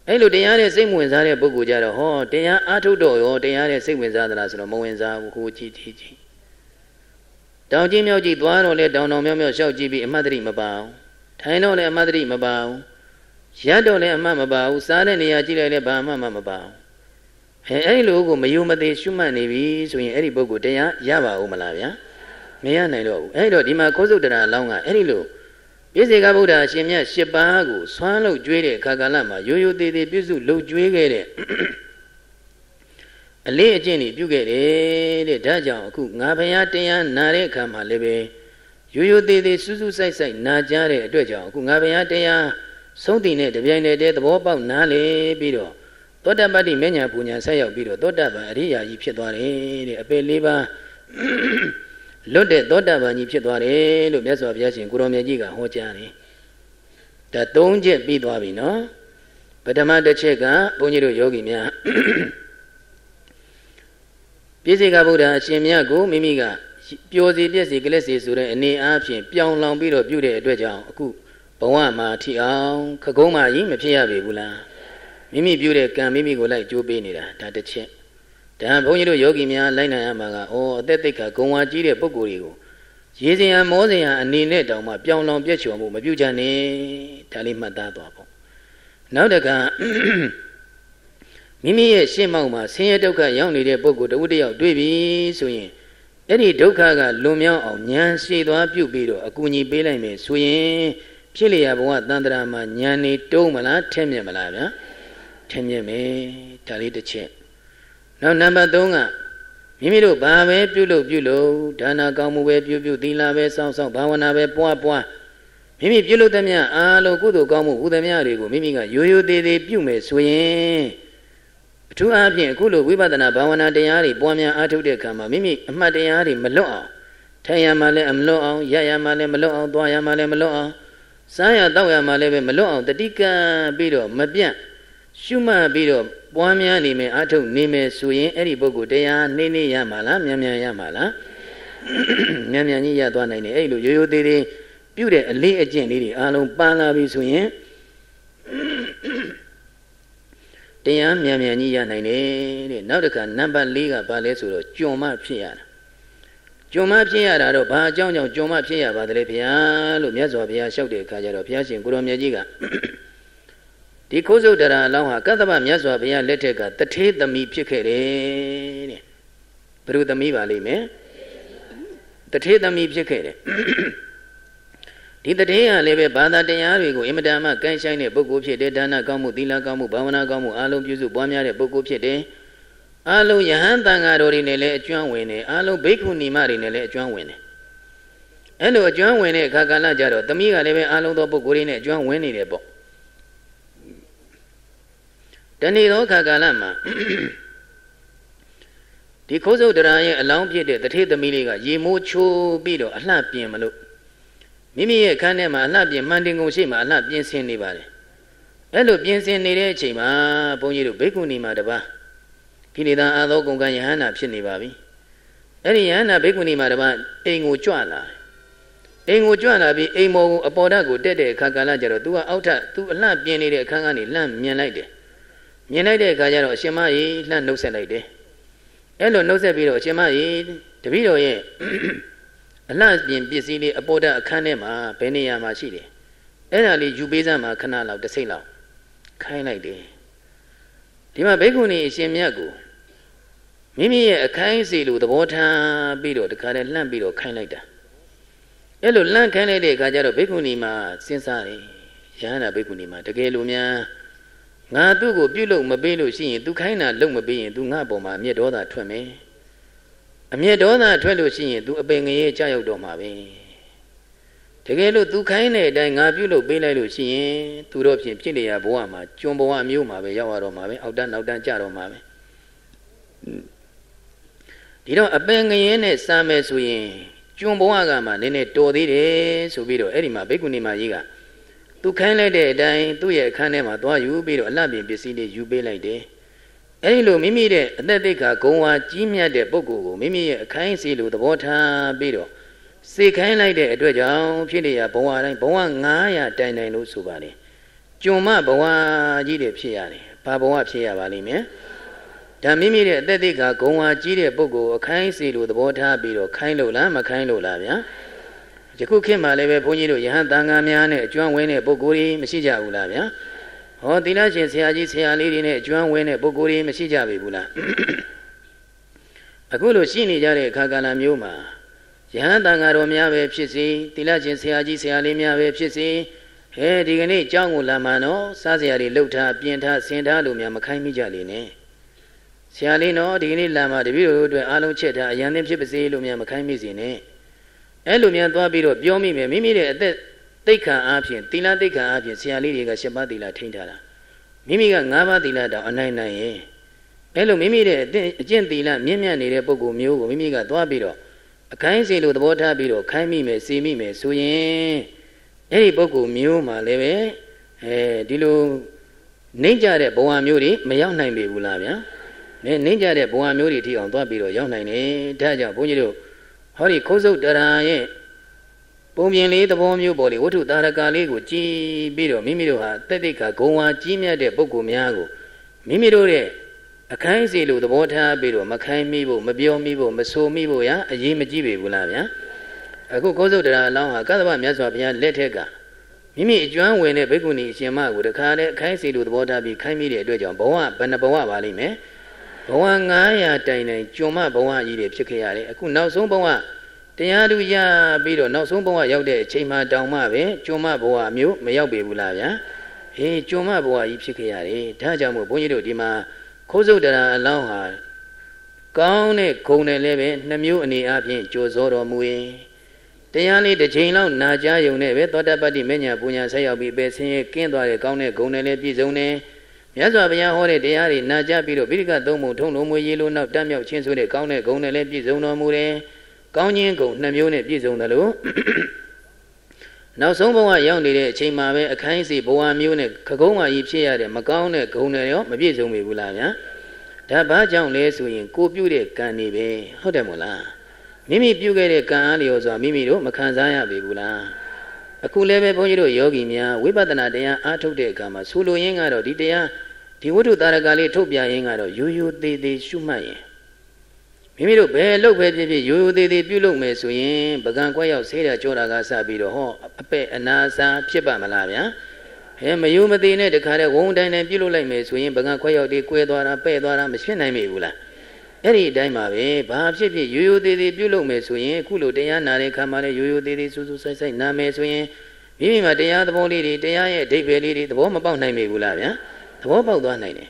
အဲ့လိုတရားနဲ့စိတ်မဝင်စားတဲ့ပုဂ္ဂိုလ်ကြတော့ဟောတရားအားထုတ်တော့ရောတရားနဲ့စိတ်ဝင်စားသလားဆိုတော့မဝင်စားဘူးဟိုကြည့်ဒီကြည့်တောင်ကြီးမြောက်ကြီးသွားတော့လေတောင်တောင်မြောက်မြောက်ရှောက်ကြည့်ပြီးအမှတ်တရမပါဘူးထိုင်တော့လည်းအမှတ်တရမပါဘူး ရက်တော့လည်းအမှတ်မပါဘူးစားတဲ့နေရာကြည့်လိုက်လည်းဘာမှမမပါဘူးအဲအဲ့လိုကိုမယုံမသေးရှုမှတ်နေပြီဆိုရင်အဲ့ဒီပုဂ္ဂိုလ်တရားရပါဦးမလားဗျာမရနိုင်တော့ဘူးအဲ့တော့ဒီမှာခိုးစုတ်တရားအလောင်းကအဲ့ဒီလိုပြည့်စေကဗုဒ္ဓအရှင်မြတ်၈ပါးကိုဆွမ်းလို့ကျွေးတဲ့အခါကာလမှာရိုးရိုးသေးသေးပြည့်စုလှုပ်ကျွေးခဲ့တဲ့အလေးအကျင့်တွေပြုခဲ့တယ်တဲ့ဒါကြောင့်အခုငါဘုရားတရားနာတဲ့အခါမှာလည်းပဲရိုးရိုးသေးသေးစူးစူးဆိုင်ဆိုင်နာကြတဲ့အတွက်ကြောင့်အခုငါဘုရားတရား ဆုံးတည်တဲ့တပြိုင်တည်းသဘောပေါက်နားလေပြီးတော့သောတပတ္တိမဉ္ဇဉ်ပူညာဆက်ရောက်ပြီးတော့သောတပန်အရိယာကြီးဖြစ်သွားတယ်တဲ့အပေလေးပါးလွတ်တဲ့သောတာပန်ကြီးဖြစ်သွားတယ်လို့မြတ်စွာဘုရားရှင်ကိုရောင်မြတ်ကြီးကဟောကြားတယ်ဒါ၃ချက်ပြီးသွားပြီနော်ပထမတစ်ချက်ကဘုန်းကြီးတို့ယောဂီများပြည့်စေကဗုဒ္ဓအရှင်မြတ်ကိုမိမိကပျော်စီပြည့်စီကလစ်စီဆိုတဲ့အနေအားဖြင့်ပြောင်းလောင်ပြီးတော့ပြုတဲ့အတွက်ကြောင့်အခု ဘဝမှာထီအောင်ခကုံးမကြီးမဖြစ်ရပြီဘူးလားမိမိပြုတဲ့ကံမိမိကိုလိုက်ကြိုးပေးနေတာဒါတစ်ချက်ဒါဘုန်းကြီးတို့ယောဂီများလိုက်နိုင်ရမှာကဩအသက်သိက္ခာဂုံဝါကြီးတဲ့ပုဂ္ဂိုလ်တွေကိုရေစင်ရမောစင်ရအနေနဲ့တောင်မှပြောင်းလောင်ပြည့်ချော်မှုမပြုကြနဲ့ဒါလေးမှတ်သားသွားပေါ့နောက်တကမိမိရဲ့ရှင်းမောက်မှာဆင်းရဲဒုက္ခရောက်နေတဲ့ပုဂ္ဂိုလ်တဝိတယောက်တွေ့ပြီဆိုရင်အဲ့ဒီဒုက္ခကလွန်မြောက်အောင်ဉာဏ်ရှိသွားပြုပြီးတော့အကူအညီပေးလိုက်မယ်ဆိုရင် ဖြစ်လျာဘဝတန်ត្រာမှာဉာဏ်နေတုံးမလားထက်မြက်မလားဗျာထက်မြက်မယ်ဒါလေးတစ်ချက်နောက်နံပါတ်3ကမိမိတို့ဘာပဲပြုလုပ်ပြုလုပ်ဒါနာကောင်းမှုပဲပြုပြုသီလပဲစောင့်စောင့်ဘာဝနာပဲပွားပွားမိမိပြုလုပ်သမျှအားလုံးကုသိုလ်ကောင်းမှုဥဒမျှတွေကိုမိမိကရိုးရိုးသေးသေးပြုမယ်ဆိုရင်အထူးအားဖြင့်အခုလိုဝိပဿနာဘာဝနာတရားတွေပွားများအားထုတ်တဲ့အခါမှာမိမိအမှတ်တရားတွေမလွတ်အောင်ထိုင်ရမှလည်းမလွတ်အောင်ရရမှလည်းမလွတ်အောင်သွားရမှလည်းမလွတ်အောင် စားရတောက်ရမှလည်းပဲမလွတ်အောင်တတိကံပြီးတော့မပြတ်ရှုမှတ်ပြီးတော့ပွားများနေမယ်အားထုတ်နေမယ်ဆိုရင်အဲ့ဒီပုဂ္ဂိုလ်တရားနေနေရမှာလားမြန်မြန်ရမှာလားမြန်မြန်ကြီးရသွားနိုင်တယ်အဲ့လိုရိုးရိုးသေးသေးပြုတဲ့အလေးအကျင့်လေးတွေအားလုံးပန်းလာပြီဆိုရင်တရားမြန်မြန်ကြီးရနိုင်တယ်တဲ့နောက်တစ်ခါနံပါတ်၄ကဘာလဲဆိုတော့ကြုံမဖြစ်ရတာ ကြုံမဖြစ်ရတာတော့ဘာအကြောင်းကြောင့်ကြုံမဖြစ်ရပါသလဲဘုရားလို့မြတ်စွာဘုရားလျှောက်တဲ့အခါကျတော့ဘုရားရှင်ကိုရောင်မြတ်ကြီးကဒီခိုးစုတ်တရာအလောင်းဟာကတ္တဗမြတ်စွာဘုရားလက်ထက်ကတထေးသမီးဖြစ်ခဲ့တယ်တဲ့ဘယ်လိုသမီးပါလိမ့်မယ်တထေးသမီးဖြစ်ခဲ့တယ်ဒီတည်းဟာလည်းပဲဘာသာတရားတွေကိုအင်မတန်မှကိုင်းဆိုင်တဲ့ပုဂ္ဂိုလ်ဖြစ်တယ်ဒါနကောင်းမှုသီလကောင်းမှုဘာဝနာကောင်းမှုအားလုံးပြုစုပွားများတဲ့ပုဂ္ဂိုလ်ဖြစ်တယ် အားလုံးယဟန်တန်ဃာတော်တွေနဲ့လည်းအကျွမ်းဝင်တယ်အားလုံးဘိက္ခုနီမတွေနဲ့လည်းအကျွမ်းဝင်တယ်အဲ့လိုအကျွမ်းဝင်တဲ့အခါကာလကြတော့သမီးကလည်းပဲအားလုံးသောပုဂ္ဂိုလ်တွေနဲ့အကျွမ်းဝင်နေတယ်ပေါ့တဏီသောခါကာလမှာဒီခိုးစုတ်တရာရဲ့အလောင်းဖြစ်တဲ့တထေသမီးလေးကရေမိုးချိုးပြီးတော့အလှပြင်မလို့မိမိရဲ့ခန်းထဲမှာအလှပြင်မှန်တင်ကုန်ရှိမှအလှပြင်ဆင်နေပါတယ်အဲ့လိုပြင်ဆင်နေတဲ့အချိန်မှာဘုန်းကြီးတို့ဘိက္ခုနီမှာတပါ ကိလေသာအာသောကုန်ကံယဟန္တာဖြစ်နေပါပြီအဲ့ဒီယဟန္တာဘိက္ခုနီမှာတပါအိမ်ကိုကြွလာအိမ်ကိုကြွလာပြီးအိမ်မော်ကိုအပေါ်ဓာတ်ကိုတက်တဲ့အခါကာလကျတော့ तू ကအောက်ထပ် तू အလှပြင်နေတဲ့အခန်းကနေလှမ်းမြင်လိုက်တယ်မြင်လိုက်တဲ့အခါကျတော့အရှင်မကြီးလှမ်းနှုတ်ဆက်လိုက်တယ်အဲ့လိုနှုတ်ဆက်ပြီးတော့အရှင်မကြီးတပည့်တော်ရဲ့အလှပြင်ပစ္စည်းလေးအပေါ်ဓာတ်အခန်းထဲမှာဘယ်နေရာမှာရှိတယ်အဲ့ဒါလေးယူပေးစမ်းမှာခဏလောက်တစ်စိမ့်လောက်ခိုင်းလိုက်တယ် ဒီမှာဘိက္ခုနီအရှင်မြတ်ကိုမိမိရဲ့အခိုင်းစီလိုသဘောထားပြီးတော့တခါတည်းလှမ်းပြီးတော့ခိုင်းလိုက်တာအဲ့လိုလှမ်းခိုင်းလိုက်တဲ့အခါကျတော့ဘိက္ခုနီမှာစဉ်းစားတယ်ရဟန္တာဘိက္ခုနီမှာတကယ်လို့များငါသူ့ကိုပြုတ်လို့မပေးလို့ရှိရင်သူခိုင်းတာလုံမပေးရင်သူငါ့ပေါ်မှာအမျက်ဒေါသထွက်မယ်အမျက်ဒေါသထွက်လို့ရှိရင်သူအပင်ငရဲကြောက်ရောက်တော့မှာပဲ တကယ်လို့သူခိုင်းတဲ့အတိုင်းငါပြုတ်လို့ပေးလိုက်လို့ရှိရင်သူတော့ဖြင့်ဖြစ်လျာဘဝမှာကျွံဘဝမျိုးမှာပဲရောက်ရတော့မှာပဲအောက်တန်းနောက်တန်းကြတော့မှာပဲဒီတော့အပင်ငရဲနဲ့စမ်းမယ်ဆိုရင်ကျွံဘဝကမှနည်းနည်းတော်သေးတယ်ဆိုပြီးတော့အဲ့ဒီမှာဘိက္ခုနီမကြီးကသူခိုင်းလိုက်တဲ့အတိုင်းသူ့ရဲ့အခန်းထဲမှာသွားယူပြီးတော့အလှပြင်ပစ္စည်းတွေယူပေးလိုက်တယ်အဲဒီလိုမိမိရဲ့အသက်သိက္ခာဂုံဝါကြီးမြတ်တဲ့ပုဂ္ဂိုလ်ကိုမိမိရဲ့အခိုင်းစီလိုသဘောထားပြီးတော့ စေခိုင်းလိုက်တဲ့အတွက်ကြောင့်ဖြစ်နေရဘဝတိုင်းဘဝ900တိုင်တိုင်လို့ဆိုပါလေကျွံမဘဝကြီးတွေဖြစ်ရတယ်ဘာဘဝဖြစ်ရပါလိမ့်မယ်ဒါမိမိရဲ့အသက်သိက္ခာဂုံဝါကြီးတဲ့ပုဂ္ဂိုလ်အခိုင်းစီလိုသဘောထားပြီးတော့ခိုင်းလို့လားမခိုင်းလို့လားဗျာယခုခေတ်မှာလည်းပဲဘုန်းကြီးတို့ယဟန်တန်ဃာများနဲ့အကျွမ်းဝင်းတဲ့ပုဂ္ဂိုလ်တွေမရှိကြဘူးလားဗျာဟောသီလရှင်ဆရာကြီးဆရာလေးတွေနဲ့အကျွမ်းဝင်းတဲ့ပုဂ္ဂိုလ်တွေမရှိကြပြီဘူးလားအခုလိုရှိနေကြတဲ့အခါကာလမျိုးမှာ ယဟန်တန်ဃာတော်များပဲဖြစ်စေသီလရှင်ဆရာကြီးဆရာလေးများပဲဖြစ်စေဟဲဒီကနေ့ကြောင်းကိုလာမှနော်စားစရာတွေလှုပ်ထားပြင်ထားဆင်ထားလို့များမခိုင်းမိကြလေနဲ့ဆရာလေးနော်ဒီကနေ့လာမှတပည့်တို့အတွက်အားလုံးချက်ထားအရန်သင်းဖြစ်ပါစေလို့များမခိုင်းမိစေနဲ့အဲ့လိုများသွားပြီးတော့ပြောမိမယ်မိမိရဲ့အသက်တိတ်ခံအားဖြင့်သီလတိတ်ခံအားဖြင့်ဆရာလေးတွေက၈ပါးသီလထိန်းထားတာမိမိက၅ပါးသီလတောင်အနိုင်နိုင်ရင်အဲ့လိုမိမိရဲ့အကျင့်သီလမြင့်မြတ်နေတဲ့ပုဂ္ဂိုလ်မျိုးကိုမိမိကသွားပြီးတော့ အခိုင်းစီလိုသဘောထားပြီးတော့ခိုင်းမိမယ်စီမိမယ်ဆိုရင်အဲ့ဒီပုဂ္ဂိုလ်မျိုးမှလည်းပဲအဲဒီလိုနှိမ့်ကြတဲ့ဘဝမျိုးတွေမရောက်နိုင်ပြီဘူးလားဗျာနဲနှိမ့်ကြတဲ့ဘဝမျိုးတွေထိအောင်သွားပြီးတော့ရောက်နိုင်တယ်ဒါကြောင့်ဘုန်းကြီးတို့ဟောဒီခိုးစုပ်တရာရဲ့ပုံပြင်လေးသဘောမျိုးပေါ်လေဝတ္ထုတာရကလေးကိုကြည်ပြီးတော့မိမိတို့ဟာတက်တိတ်ကဂုံဝါကြီးမြတ်တဲ့ပုဂ္ဂိုလ်များကိုမိမိတို့ရဲ့ အခိုင်းစီလိုသဘောထားပြီးတော့မခိုင်းမိဖို့မပြောမိဖို့မဆိုမိဖို့ရအရေးမကြီးပေဘူးလားဗျာအခုကောသုတ္တရာအလောင်းဟာကသဗ္ဗမြတ်စွာဘုရားလက်ထက်ကမိမိအကျွမ်းဝင်တဲ့ဘိက္ခုနီအရှင်မကိုတခါတည်းအခိုင်းစီလိုသဘောထားပြီးခိုင်းမိတဲ့အတွက်ကြောင့်ဘဝဘယ်နှဘဝပါလိမ့်မယ်ဘဝ900တိုင်တိုင်ကျွံမဘဝကြီးတွေဖြစ်ခဲ့ရတယ်အခုနောက်ဆုံးဘဝတရားသူရပြီးတော့နောက်ဆုံးဘဝရောက်တဲ့အချိန်မှတောင်မှပဲကျွံမဘဝမျိုးမရောက်ပေဘူးလားဗျာအေးကျွံမဘဝကြီးဖြစ်ခဲ့ရတယ်ဒါကြောင့်မို့ဘုန်းကြီးတို့ဒီမှာ ခိုးစုတ်တရာအလောင်းဟာကောင်းတဲ့ဂုံနဲ့လည်းပဲနှမျိုးအနေအချင်းကြိုးစောတော်မူ၏တရားလေးတစ်ချိန်လောက်နာကြားယုံနဲ့ပဲသောတပတ္တိမညာပူညာဆက်ရောက်ပြီးပဲဆင်းရဲကင်းသွားတဲ့ကောင်းတဲ့ဂုံနဲ့လည်းပြည့်စုံတယ်မြတ်စွာဘုရားဟောတဲ့တရားတွေနာကြားပြီးတော့ပိဋကသုံးပုံထုံလုံးမွေရေလိုနောက်တတ်မြောက်ချင်းဆိုတဲ့ကောင်းတဲ့ဂုံနဲ့လည်းပြည့်စုံတော်မူတယ်ကောင်းခြင်းဂုံနှမျိုးနဲ့ပြည့်စုံတယ်လို့ နောက်ဆုံးဘဝရောက်နေတဲ့အချိန်မှာပဲအခိုင်းစီဘဝမျိုးနဲ့ခကုံးဝါကြီးဖြစ်ရတဲ့မကောင်းတဲ့ဂုဏ်တွေရောမပြည့်စုံပြီဘူးလားဗျာဒါဘာကြောင့်လဲဆိုရင်ကိုပြုတဲ့ကံတွေပဲဟုတ်တယ်မို့လားမိမိပြုခဲ့တဲ့ကံအားလျော်စွာမိမိတို့မခံစားရပြီဘူးလားအခုလည်းပဲဘုန်းကြီးတို့ယောဂီများဝိပဿနာတရားအားထုတ်တဲ့အခါမှာဆိုလိုရင်းကတော့ဒီတရားဒီဝိတုတာရကလေးထုတ်ပြရင်းကတော့ရိုးရိုးသေးသေးရှုမှတ်ရင် မိမိတို့ဘယ်လုပ်ပဲဖြစ်ဖြစ်ရိုးရိုးသေးသေးပြုလုပ်မယ်ဆိုရင်ပကံကွက်ရောက်ဆေးတာကြောတာကစပြီးတော့ဟောအပဲ့အနာစာဖြစ်ပါမလားဗျာဟဲမယုံမသိနဲ့တခါတည်းဝုံတိုင်းတိုင်းပြုလုပ်လိုက်မယ်ဆိုရင်ပကံခွက်ရောက်ဒီကွဲသွားတာပဲ့သွားတာမဖြစ်နိုင်မိဘူးလားအဲ့ဒီအတိုင်းပါပဲဘာဖြစ်ဖြစ်ရိုးရိုးသေးသေးပြုလုပ်မယ်ဆိုရင်အခုလိုတရားနာတဲ့ခါမှလည်းရိုးရိုးသေးသေးစူးစူးဆိုင်ဆိုင်နာမယ်ဆိုရင်မိမိမှာတရားသဘောလေးတွေတရားရဲ့အဓိပ္ပာယ်လေးတွေသဘောမပေါက်နိုင်မိဘူးလားဗျာသဘောပေါက်သွားနိုင်တယ်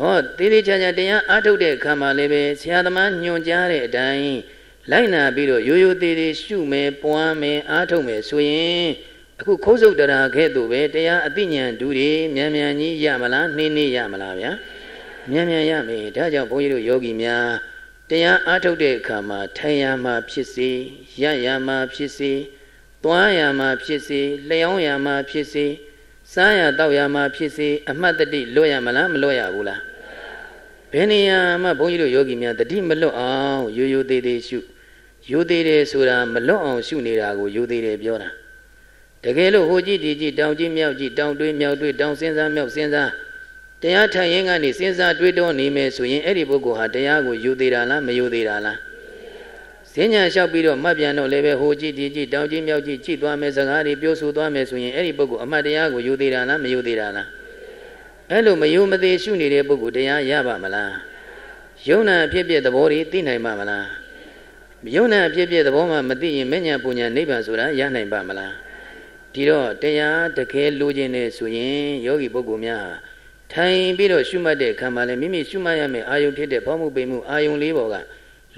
ဟောသေးသေးချာချာတရားအားထုတ်တဲ့အခါမှာလည်းပဲဆရာသမားညွှန်ကြားတဲ့အတိုင်းလိုက်နာပြီးတော့ရိုးရိုးသေးသေးရှုမယ်ပွားမယ်အားထုတ်မယ်ဆိုရင်အခုခိုးစုပ်တရာခဲ့သူပဲတရားအသိဉာဏ်ဒူတွေမြန်မြန်ကြီးရမလားနှင်းနှင်းရမလားဗျာမြန်မြန်ရမယ်ဒါကြောင့်ဘုန်းကြီးတို့ယောဂီများတရားအားထုတ်တဲ့အခါမှာထိုင်ရမှာဖြစ်စေရရမှာဖြစ်စေသွားရမှာဖြစ်စေလျှောင်းရမှာဖြစ်စေစားရတောက်ရမှာဖြစ်စေအမှတ်တတိလွတ်ရမလားမလွတ်ရဘူးလား ဘယ်နေရာမှာဘုန်းကြီးတို့ယောဂီများတတိမလွတ်အောင်ရိုးရိုးသေးသေးရှုရိုးသေးတယ်ဆိုတာမလွတ်အောင်ရှုနေတာကိုရိုးသေးတယ်ပြောတာတကယ်လို့ဟိုကြည့်ဒီကြည့်တောင်ကြည့်မြောက်ကြည့်တောင်တွေးမြောက်တွေးတောင်စဉ်းစားမြောက်စဉ်းစားတရားထိုင်ရင်ကနေစဉ်းစားတွေးတောနေမယ်ဆိုရင်အဲ့ဒီပုဂ္ဂိုလ်ဟာတရားကိုယူသေးတာလားမယူသေးတာလားဈဉ္ညာလျှောက်ပြီးတော့မှတ်ပြန်တော့လည်းပဲဟိုကြည့်ဒီကြည့်တောင်ကြည့်မြောက်ကြည့်ကြည့်သွားမယ်စကားတွေပြောဆိုသွားမယ်ဆိုရင်အဲ့ဒီပုဂ္ဂိုလ်အမှတ်တရားကိုယူသေးတာလားမယူသေးတာလား အဲ့လိုမယူမသေးရှုနေတဲ့ပုဂ္ဂိုလ်တရားရပါမလားယုံနာအဖြစ်ဖြစ်သဘောတွေသိနိုင်ပါမလားယုံနာအဖြစ်ဖြစ်သဘောမှမသိရင်မဉ္ဇဏ်ပူညာနိဗ္ဗာန်ဆိုတာရနိုင်ပါမလားဒီတော့တရားတကယ်လိုချင်နေဆိုရင်ယောဂီပုဂ္ဂိုလ်များထိုင်ပြီးတော့ရှုမှတ်တဲ့ခံမှလည်းမိမိရှုမှတ်ရမယ့်အာယုံဖြစ်တဲ့ဘောမှုပိမှုအာယုံလေးပေါ်က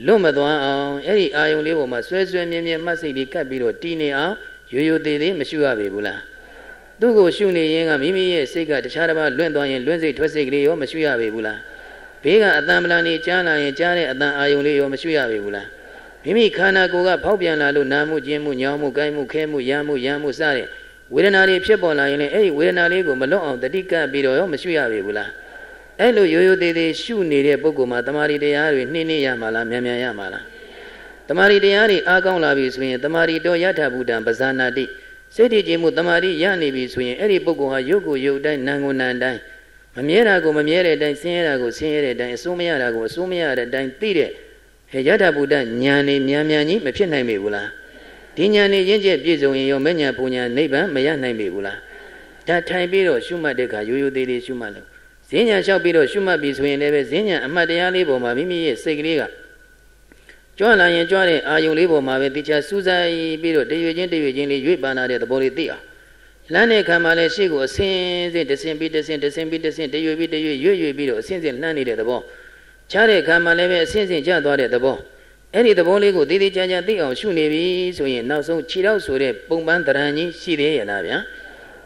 လွတ်မသွားအောင်အဲ့ဒီအာယုံလေးပေါ်မှာဆွဲဆွဲမြဲမြဲမှတ်စိတ်လေးကပ်ပြီးတော့တည်နေအောင်ရိုးရိုးသေးသေးမရှုရပေဘူးလား သူ့ကိုရှုနေရင်ကမိမိရဲ့စိတ်ကတခြားတစ်ပါးလွင့်သွားရင်လွင့်စိတ်ထွက်စိတ်ကလေးရောမရှုရပေဘူးလားဘေးကအတန်ပလန်နေကြားလာရင်ကြားတဲ့အတန်အာယုံလေးရောမရှုရပေဘူးလားမိမိခန္ဓာကိုယ်ကဖောက်ပြန်လာလို့နာမှုကျင်းမှုညောင်းမှုကိုင်းမှုခဲမှုရမ်းမှုရမ်းမှုစတဲ့ဝေဒနာတွေဖြစ်ပေါ်လာရင်လည်းအဲ့ဒီဝေဒနာလေးကိုမလွတ်အောင်တတိကပ်ပြီးတော့ရောမရှုရပေဘူးလားအဲ့လိုရိုးရိုးသေးသေးရှုနေတဲ့ပုဂ္ဂိုလ်မှာတမာရီတရားတွေနှင်းနှင်းရမှာလားမြန်မြန်ရမှာလားတမာရီတရားတွေအားကောင်းလာပြီဆိုရင်တမာရီတော်ယထာဘုဒ္ဓံပဇာနာတိ စိတ်တည်ခြင်းမှုတမာရီရနေပြီဆိုရင်အဲ့ဒီပုဂ္ဂိုလ်ဟာရုပ်ကိုရုပ်တိုင်းနာမ်ကိုနာမ်တိုင်းမမြဲတာကိုမမြဲတဲ့အတိုင်းဆင်းရဲတာကိုဆင်းရဲတဲ့အတိုင်းအစိုးမရတာကိုအစိုးမရတဲ့အတိုင်းသိတဲ့ဟေယထာဘုဒ္ဓဉာဏ်နေမြန်မြန်ကြီးမဖြစ်နိုင်ပေဘူးလားဒီဉာဏ်နေရင့်ကျက်ပြည့်စုံရင်ရောမဉဏ်ပူဉဏ်နိဗ္ဗာန်မရနိုင်ပေဘူးလားဒါထိုင်ပြီးတော့ရှုမှတ်တဲ့အခါရိုးရိုးသေးသေးရှုမှတ်လို့ဈဉ္ညာလျှောက်ပြီးတော့ရှုမှတ်ပြီးဆိုရင်လည်းပဲဈဉ္ညာအမှတ်တရားလေးပေါ်မှာမိမိရဲ့စိတ်ကလေးက ကြွလာရင်ကြွတဲ့အာယုံလေးပေါ်မှာပဲတိကျစူးစိုက်ပြီးတော့တရွေချင်းတရွေချင်းလေးရွေ့ပါနာတဲ့သဘောလေးသိအောင်လမ်းတဲ့ခံမှာလည်းရှေ့ကိုအစင်းစင်းတဆင်ပြီးတဆင်တဆင်ပြီးတဆင်တရွေပြီးတရွေရွေ့ရွေ့ပြီးတော့အစင်းစင်းလှမ်းနေတဲ့သဘောချတဲ့ခံမှာလည်းပဲအစင်းစင်းကျသွားတဲ့သဘောအဲ့ဒီသဘောလေးကိုသေးသေးချာချာသိအောင်ရှုနေပြီဆိုရင်နောက်ဆုံးခြေထောက်ဆိုတဲ့ပုံပန်းတရံကြီးရှိသေးရဲ့လားဗျာ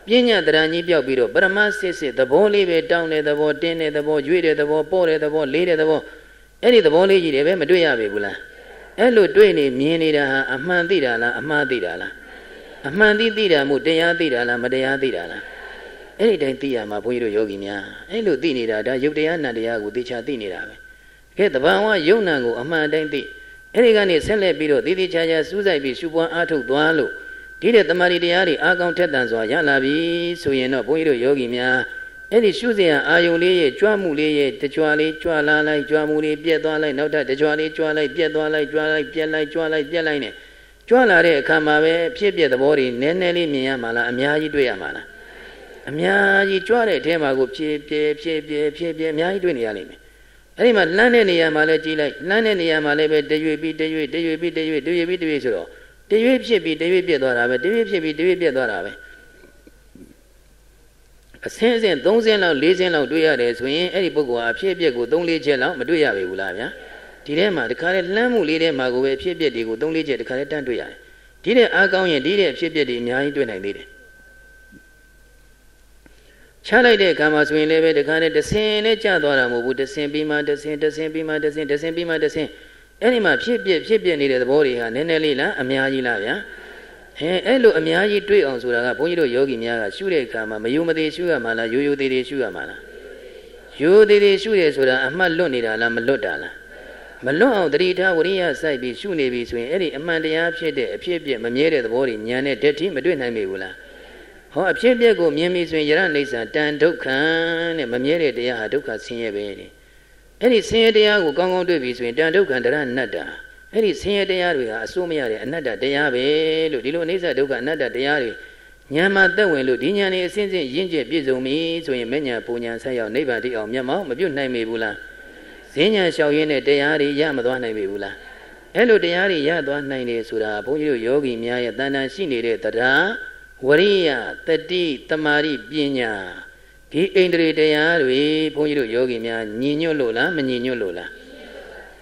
ပညာတရံကြီးပြောက်ပြီးတော့ပရမစစ်စစ်သဘောလေးပဲတောင်းတဲ့သဘောတင်းတဲ့သဘောရွေ့တဲ့သဘောပေါ့တဲ့သဘောလေးတဲ့သဘောအဲ့ဒီသဘောလေးကြီးတွေပဲမတွေ့ရပြီဘူးလား အဲ့လိုတွေ့နေမြင်နေတာဟာအမှန်သိတာလားအမှားသိတာလားအမှန်သိသိတာမို့တရားသိတာလားမတရားသိတာလားအဲ့ဒီတိုင်းသိရမှာဘုန်းကြီးတို့ယောဂီများအဲ့လိုသိနေတာဒါယုတ်တရားနံတရားကိုသိချာသိနေတာပဲကဲတဘာဝယုံနံကိုအမှန်တိုင်းသိအဲ့ဒီကနေဆက်လက်ပြီးတော့သိသိချာချာစူးစိုက်ပြီးရှုပွားအားထုတ်သွားလို့ဒီတဲ့တမာရီတရားတွေအာကောင်းထက်တန်စွာရလာပြီဆိုရင်တော့ဘုန်းကြီးတို့ယောဂီများ အဲ့ဒီရှုစဉ်အာယုံလေးရဲ့ကြွမှုလေးရဲ့တကြွလေးကြွလာလိုက်ကြွမှုလေးပြက်သွားလိုက်နောက်ထပ်တကြွလေးကြွလိုက်ပြက်သွားလိုက်ကြွလိုက်ပြက်လိုက်ကြွလိုက်ပြက်လိုက်နဲ့ကြွလာတဲ့အခါမှာပဲဖြစ်ပြက်သဘောတွေနည်းနည်းလေးမြင်ရမှာလားအများကြီးတွေ့ရမှာလားအများကြီးကြွတဲ့အထဲမှာကိုဖြည့်ပြည့်ဖြည့်ပြည့်ဖြည့်ပြည့်အများကြီးတွေ့နေရလိမ့်မယ်အဲ့ဒီမှာလှမ်းတဲ့နေရာမှာလည်းကြည့်လိုက်လှမ်းတဲ့နေရာမှာလည်းပဲတရွေပြီးတရွေတရွေပြီးတရွေတရွေပြီးတရွေဆိုတော့တရွေဖြစ်ပြီးတရွေပြက်သွားတာပဲတရွေဖြစ်ပြီးတရွေပြက်သွားတာပဲ အစင်းအစင်း3စင်းလောက်4စင်းလောက်တွေ့ရတယ်ဆိုရင်အဲ့ဒီပုဂ္ဂိုလ်ဟာအဖြစ်အပျက်ကို3 4ချက်လောက်မတွေ့ရပေဘူးလားဗျာဒီထဲမှာတခါလေလှမ်းမှုလေးထဲမှာကိုပဲအဖြစ်အပျက်တွေကို3 4ချက်တခါလေတန်းတွေ့ရတယ်ဒီတဲ့အားကောင်းရင်ဒီတဲ့အဖြစ်အပျက်တွေအများကြီးတွေ့နိုင်သေးတယ်ချလိုက်တဲ့အခါမှာဆိုရင်လည်းပဲတခါနဲ့တဆင်နဲ့ကြာသွားတာမဟုတ်ဘူးတဆင်ပြီးမှတဆင်တဆင်ပြီးမှတဆင်တဆင်ပြီးမှတဆင်အဲ့ဒီမှာဖြစ်ပြဖြစ်ပြနေတဲ့သဘောတွေဟာနည်းနည်းလေးလားအများကြီးလားဗျာ အဲအဲ့လိုအများကြီးတွေးအောင်ဆိုတာကဘုန်းကြီးတို့ယောဂီများကရှုတဲ့အခါမှာမယုံမသေးရှုရမှာလားယိုယိုသေးသေးရှုရမှာလားယိုသေးသေးရှုရဲဆိုတာအမှတ်လွတ်နေတာလားမလွတ်တာလားမလွတ်အောင်တတိထားဝရိယစိုက်ပြီးရှုနေပြီဆိုရင်အဲ့ဒီအမှန်တရားဖြစ်တဲ့အဖြစ်အပျက်မမြဲတဲ့သဘောတွေညာနဲ့ဓာတ်တိမတွေ့နိုင်မိဘူးလားဟောအဖြစ်အပျက်ကိုမြင်ပြီဆိုရင်ယရနေဆာတန်ဒုက္ခံတဲ့မမြဲတဲ့တရားဟာဒုက္ခဆင်းရဲပဲတဲ့အဲ့ဒီဆင်းရဲတရားကိုကောင်းကောင်းတွေ့ပြီဆိုရင်တန်ဒုက္ခံတရဏတ္တာ အဲ့ဒီဆင်းရဲတရားတွေဟာအစိုးမရတဲ့အနတ္တတရားပဲလို့ဒီလိုအိဋ္ဌဒုက္ခအနတ္တတရားတွေဉာဏ်မှာသက်ဝင်လို့ဒီဉာဏ်လေးအစဉ်စဉ်ရင့်ကျက်ပြည့်စုံပြီဆိုရင်မဉ္ဇဉ်ပူဉ္ဇဉ်ဆက်ရောက်နိဗ္ဗာန်တိအောင်မျက်မှောက်မပြုတ်နိုင်မေဘူးလားဈဉ္ဉဏ်လျှောက်ရင်းနဲ့တရားတွေရမသွားနိုင်ပေဘူးလားအဲ့လိုတရားတွေရသွားနိုင်တယ်ဆိုတာဘုန်းကြီးတို့ယောဂီများရဲ့တဏ္ဍာရှိနေတဲ့တရားဝရိယတတိတမာရိပညာဒီအိန္ဒြေတရားတွေဘုန်းကြီးတို့ယောဂီများညီညွတ်လို့လားမညီညွတ်လို့လား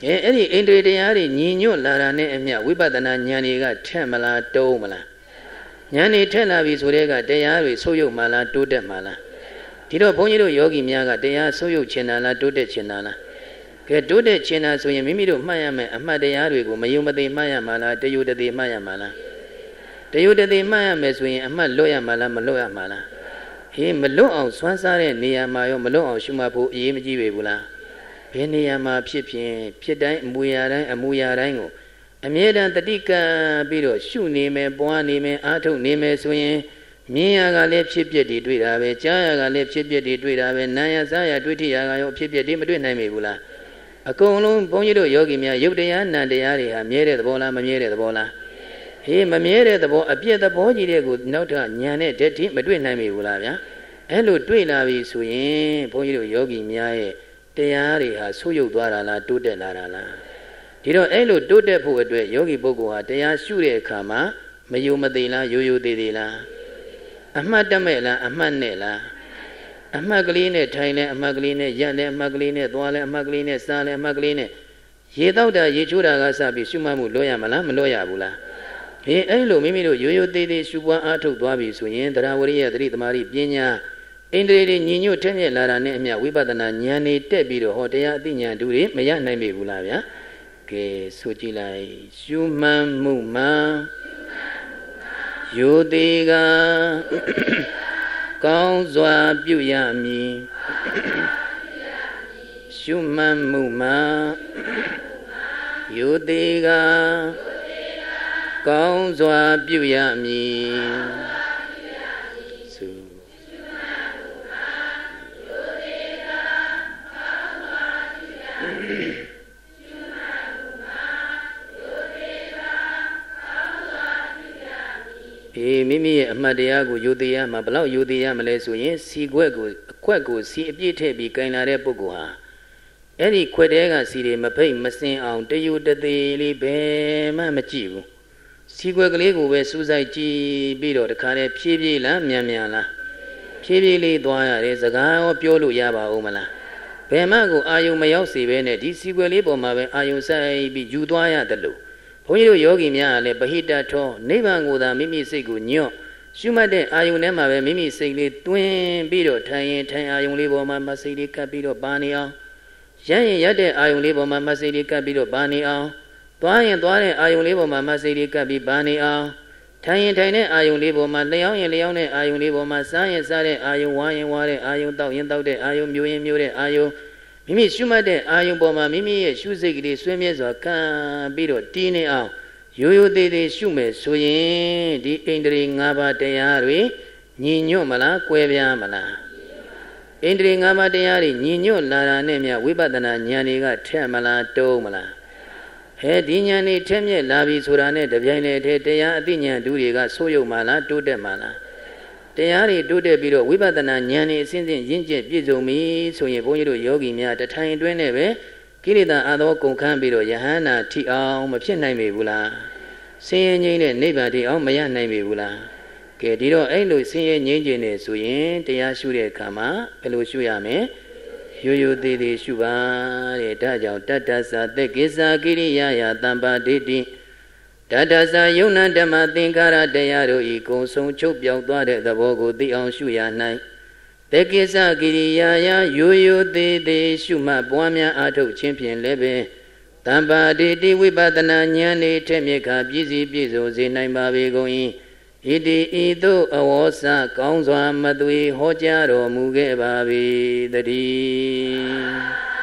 အဲအဲ့ဒီအိန္ဒြေတရားတွေညီညွတ်လာတာနဲ့အမျှဝိပဿနာဉာဏ်တွေကထက်မလားတုံးမလားဉာဏ်တွေထက်လာပြီဆိုတဲ့ကတရားတွေဆုပ်ယုပ်မှလားတိုးတက်မှလားဒီတော့ဘုန်းကြီးတို့ယောဂီများကတရားဆုပ်ယုပ်ချင်တာလားတိုးတက်ချင်တာလားကဲတိုးတက်ချင်တာဆိုရင်မိမိတို့မှတ်ရမယ်အမှတ်တရားတွေကိုမယုံမသိမှတ်ရမှာလားတယုတသိမှတ်ရမှာလားတယုတသိမှတ်ရမယ်ဆိုရင်အမှတ်လွတ်ရမှာလားမလွတ်ရမှာလားဟေးမလွတ်အောင်စွမ်းစားတဲ့နေရာမှာရောမလွတ်အောင်ရှုမှတ်ဖို့အရေးမကြီးပေဘူးလား ဘယ်နေရာမှာဖြစ်ဖြစ်ဖြစ်တိုင်းအမူအရာတိုင်းအမူအရာတိုင်းကိုအမြဲတမ်းတတိကံပြီးတော့ရှုနေမယ်ပွားနေမယ်အားထုတ်နေမယ်ဆိုရင်မြင်ရကလည်းဖြစ်ပျက်တွေတွေ့တာပဲကြားရကလည်းဖြစ်ပျက်တွေတွေ့တာပဲနားရစားရတွေ့ထိရကရောဖြစ်ပျက်တွေမတွေ့နိုင်မေဘူးလားအကုန်လုံးဘုန်းကြီးတို့ယောဂီများယုတ်တရားနံတရားတွေဟာမြဲတဲ့သဘောလားမမြဲတဲ့သဘောလားဟေးမမြဲတဲ့သဘောအပြည့်သဘောကြီးတဲ့ကိုနောက်ထပ်ညံတဲ့ဓာတ်တိမတွေ့နိုင်မိဘူးလားဗျာအဲ့လိုတွေ့လာပြီဆိုရင်ဘုန်းကြီးတို့ယောဂီများရဲ့ တရားတွေဟာဆုပ်ယုပ်သွားတာလားတိုးတက်လာတာလားဒီတော့အဲ့လိုတိုးတက်ဖို့အတွက်ယောဂီပုဂ္ဂိုလ်ဟာတရားရှုတဲ့အခါမှာမယုံမသိလားယိုယိုသေးသေးလားအမှတ်တမဲ့လားအမှတ်နဲ့လားအမှတ်ကလေးနဲ့ထိုင်လဲအမှတ်ကလေးနဲ့ရက်လဲအမှတ်ကလေးနဲ့သွားလဲအမှတ်ကလေးနဲ့စားလဲအမှတ်ကလေးနဲ့ရေတောက်တာရေချိုးတာကစပြီးရှုမှတ်မှုလွတ်ရမလားမလွတ်ရဘူးလားဟင်အဲ့လိုမိမိတို့ရိုးရိုးသေးသေးရှုပွားအားထုတ်သွားပြီဆိုရင်တရားဝရိယသတိသမารိပညာ ဣန္ဒြေတွေညီညွတ်ထက်မြက်လာတာနဲ့အမျှဝိပဿနာဉာဏ်တွေတက်ပြီးတော့ဟောတရားအသိဉာဏ်တူတွေမရနိုင်ပြီဘူးလားဗျာကဲဆိုကြည့်လိုက်ရှုမှန်မှုမှန်ယောသေးကကောင်းစွာပြုရမည်ရှုမှန်မှုမှယောသေးကကောင်းစွာပြုရမည် အေးမိမိရဲ့အမှတ်တရားကိုယူသေးရမှာဘလောက်ယူသေးရမလဲဆိုရင်စီခွက်ကိုအခွက်ကိုစီအပြည့်ထည့်ပြီးကင်လာတဲ့ပုဂ္ဂိုလ်ဟာအဲ့ဒီခွက်တဲကစီတွေမဖိတ်မစင်အောင်တယူတသေးလေးဘယ်မှမကြည့်ဘူးစီခွက်ကလေးကိုပဲစူးစိုက်ကြည့်ပြီးတော့တခါတည်းဖြည်းဖြည်းလားမြန်မြန်လားဖြည်းဖြည်းလေးသွားရတယ်စကားရောပြောလို့ရပါဦးမလားဘယ်မှကိုအာယုံမရောက်စေဘဲနဲ့ဒီစီခွက်လေးပေါ်မှာပဲအာယုံစိုက်ပြီးယူသွားရတယ်လို့ ဘုန်းကြီးတို့ယောဂီများကလည်းပဟိတထောနိဗ္ဗာန်ကိုသာမိမိစိတ်ကိုညွတ်ရှုမှတ်တဲ့အာယုန်ထဲမှာပဲမိမိစိတ်လေးတွင်းပြီးတော့ထိုင်ရင်ထိုင်အာယုန်လေးပေါ်မှာမစိတ်လေးကပ်ပြီးတော့ပါနေအောင်ရရင်ရတဲ့အာယုန်လေးပေါ်မှာမစိတ်လေးကပ်ပြီးတော့ပါနေအောင်သွားရင်သွားတဲ့အာယုံလေးပေါ်မှာမစိတ်လေးကပ်ပြီးပါနေအောင်ထိုင်ရင်ထိုင်တဲ့အာယုံလေးပေါ်မှာလျောင်းရင်လျောင်းတဲ့အာယုံလေးပေါ်မှာစားရင်စားတဲ့အာယုံဝါရင်ဝါတဲ့အာယုံတောက်ရင်တောက်တဲ့အာယုံမျိုးရင်မျိုးတဲ့အာယုံ မိမိရှုမှတ်တဲ့အာယုံပေါ်မှာမိမိရဲ့ရှုစိတ်ကလေးဆွေးမြဲစွာခံပြီးတော့တီးနေအောင်ရိုးရိုးသေးသေးရှုမယ်ဆိုရင်ဒီအိန္ဒြေ၅ပါးတရားတွေညီညွတ်မလားကွဲပြားမလားအိန္ဒြေ၅ပါးတရားတွေညီညွတ်လာတာနဲ့မြဝိပဿနာဉာဏ်တွေကထက်မလားတုံးမလားအဲဒီဉာဏ်นี่ထက်မြက်လာပြီဆိုတာနဲ့တပြိုင်တည်းတည်းတရားအသိဉာဏ်ဒုတွေကဆိုးရုံမှလားတိုးတက်မှလား တရားတွေတိုးတက်ပြီးတော့ဝိပဿနာဉာဏ်นี่အစဉ်စဉ်ရင့်ကျက်ပြည့်စုံပြီဆိုရင်ဘုန်းကြီးတို့ယောဂီများတထိုင်တွင်းနဲ့ပဲကိလေသာအသောကုန်ခန်းပြီးတော့ယဟန္တာထိအောင်မဖြစ်နိုင်ပေဘူးလားဆင်းရဲငြိမ်းတဲ့နိဗ္ဗာန်ထိအောင်မရနိုင်ပေဘူးလားကဲဒီတော့အဲ့လိုဆင်းရဲငြိမ်းခြင်းနေဆိုရင်တရားရှုတဲ့အခါမှာဘယ်လိုရှုရမလဲရိုးရိုးသေးသေးရှုပါတဲ့ဒါကြောင့်တတ္တသသက်ကိစ္စကိရိယာယတမ္ပါဒိဋ္ဌိ တတ္တသယုံနာဓမ္မသင်္ကာရတရားတို့ဤကုံဆုံးချုပ်ပြောက်သွားတဲ့သဘောကိုသိအောင်ရှုရ၌သက်ကိစ္စကိရိယာယရိုးရိုးသေးသေးရှုမှတ်ပွားများအားထုတ်ခြင်းဖြင့်လည်းပင်တမ္ပါဒိဋ္ဌိဝိပဿနာဉာဏ်၏ထက်မြက်ခါပြည့်စည်ပြည့်စုံစေနိုင်ပါပေကုန်၏ဣတိဤသို့အဝေါစကောင်းစွာမသွေဟောကြားတော်မူခဲ့ပါ၏တည်း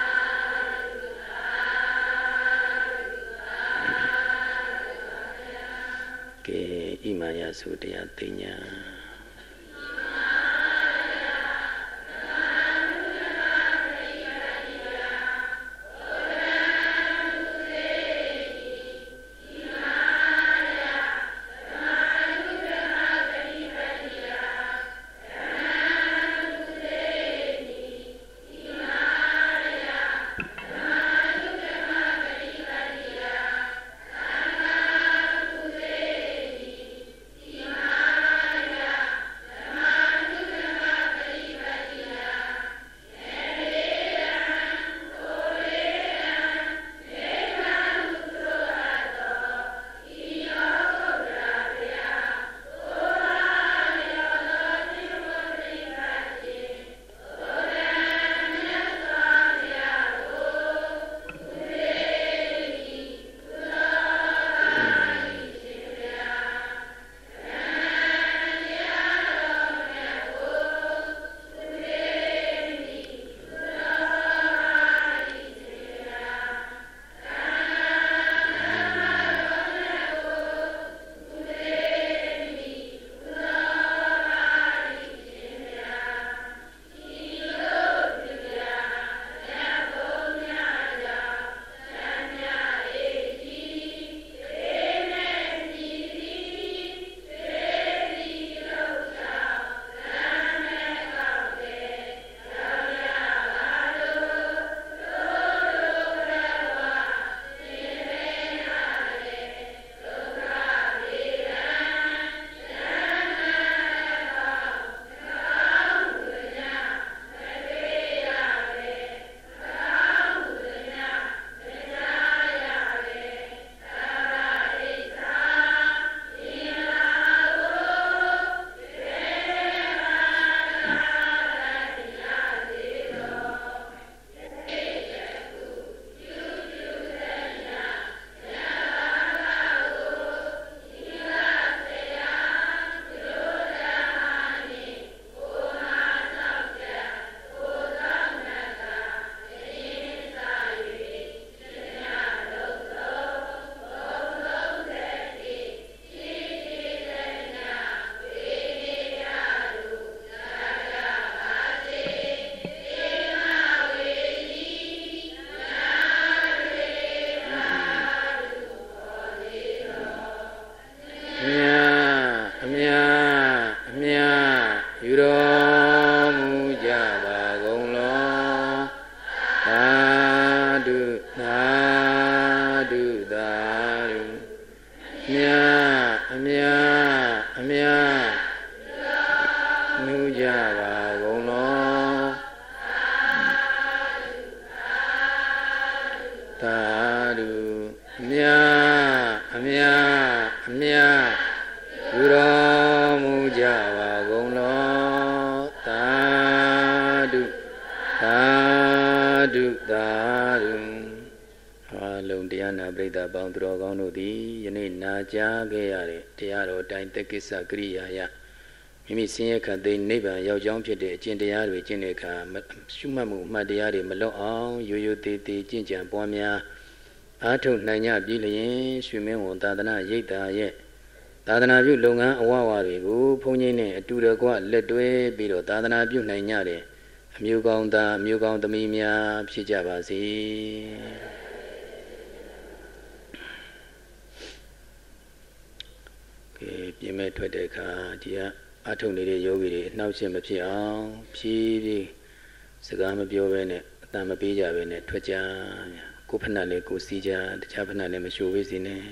ဣမ စ္စကရိယာယမိမိဆင်းရဲခတ်သိနိဗ္ဗာန်ရောက်ကြောင်းဖြစ်တဲ့အကျင့်တရားတွေကျင့်တဲ့အခါရှုမှတ်မှုအမှတ်တရားတွေမလွတ်အောင်ရိုးရိုးသေးသေးကျင့်ကြံပွားများအားထုတ်နိုင်ကြပြီလျင်ရွှေမင်းဝန်သာသနာရိပ်သာရဲ့သာသနာပြုလုပ်ငန်းအဝဝတွေကိုဘုန်းကြီးနဲ့အတူတကွလက်တွဲပြီးတော့သာသနာပြုနိုင်ကြတဲ့အမျိုးကောင်းသားအမျိုးကောင်းသမီးများဖြစ်ကြပါစေကဲပြင်မဲ့ထွက်တဲ့အခါဒီ ကအထုံနေတဲ့ယောဂီတွေအနှောက်အယှက်မဖြစ်အောင်ဖြည်းဖြည်းစကားမပြောဘဲနဲ့အတန်မပေးကြဘဲနဲ့ထွက်ကြကိုယ်ဖက်နဲ့ကိုယ်စီးကြတခြားဖက်နဲ့မရှိုးဝေးစီနဲ့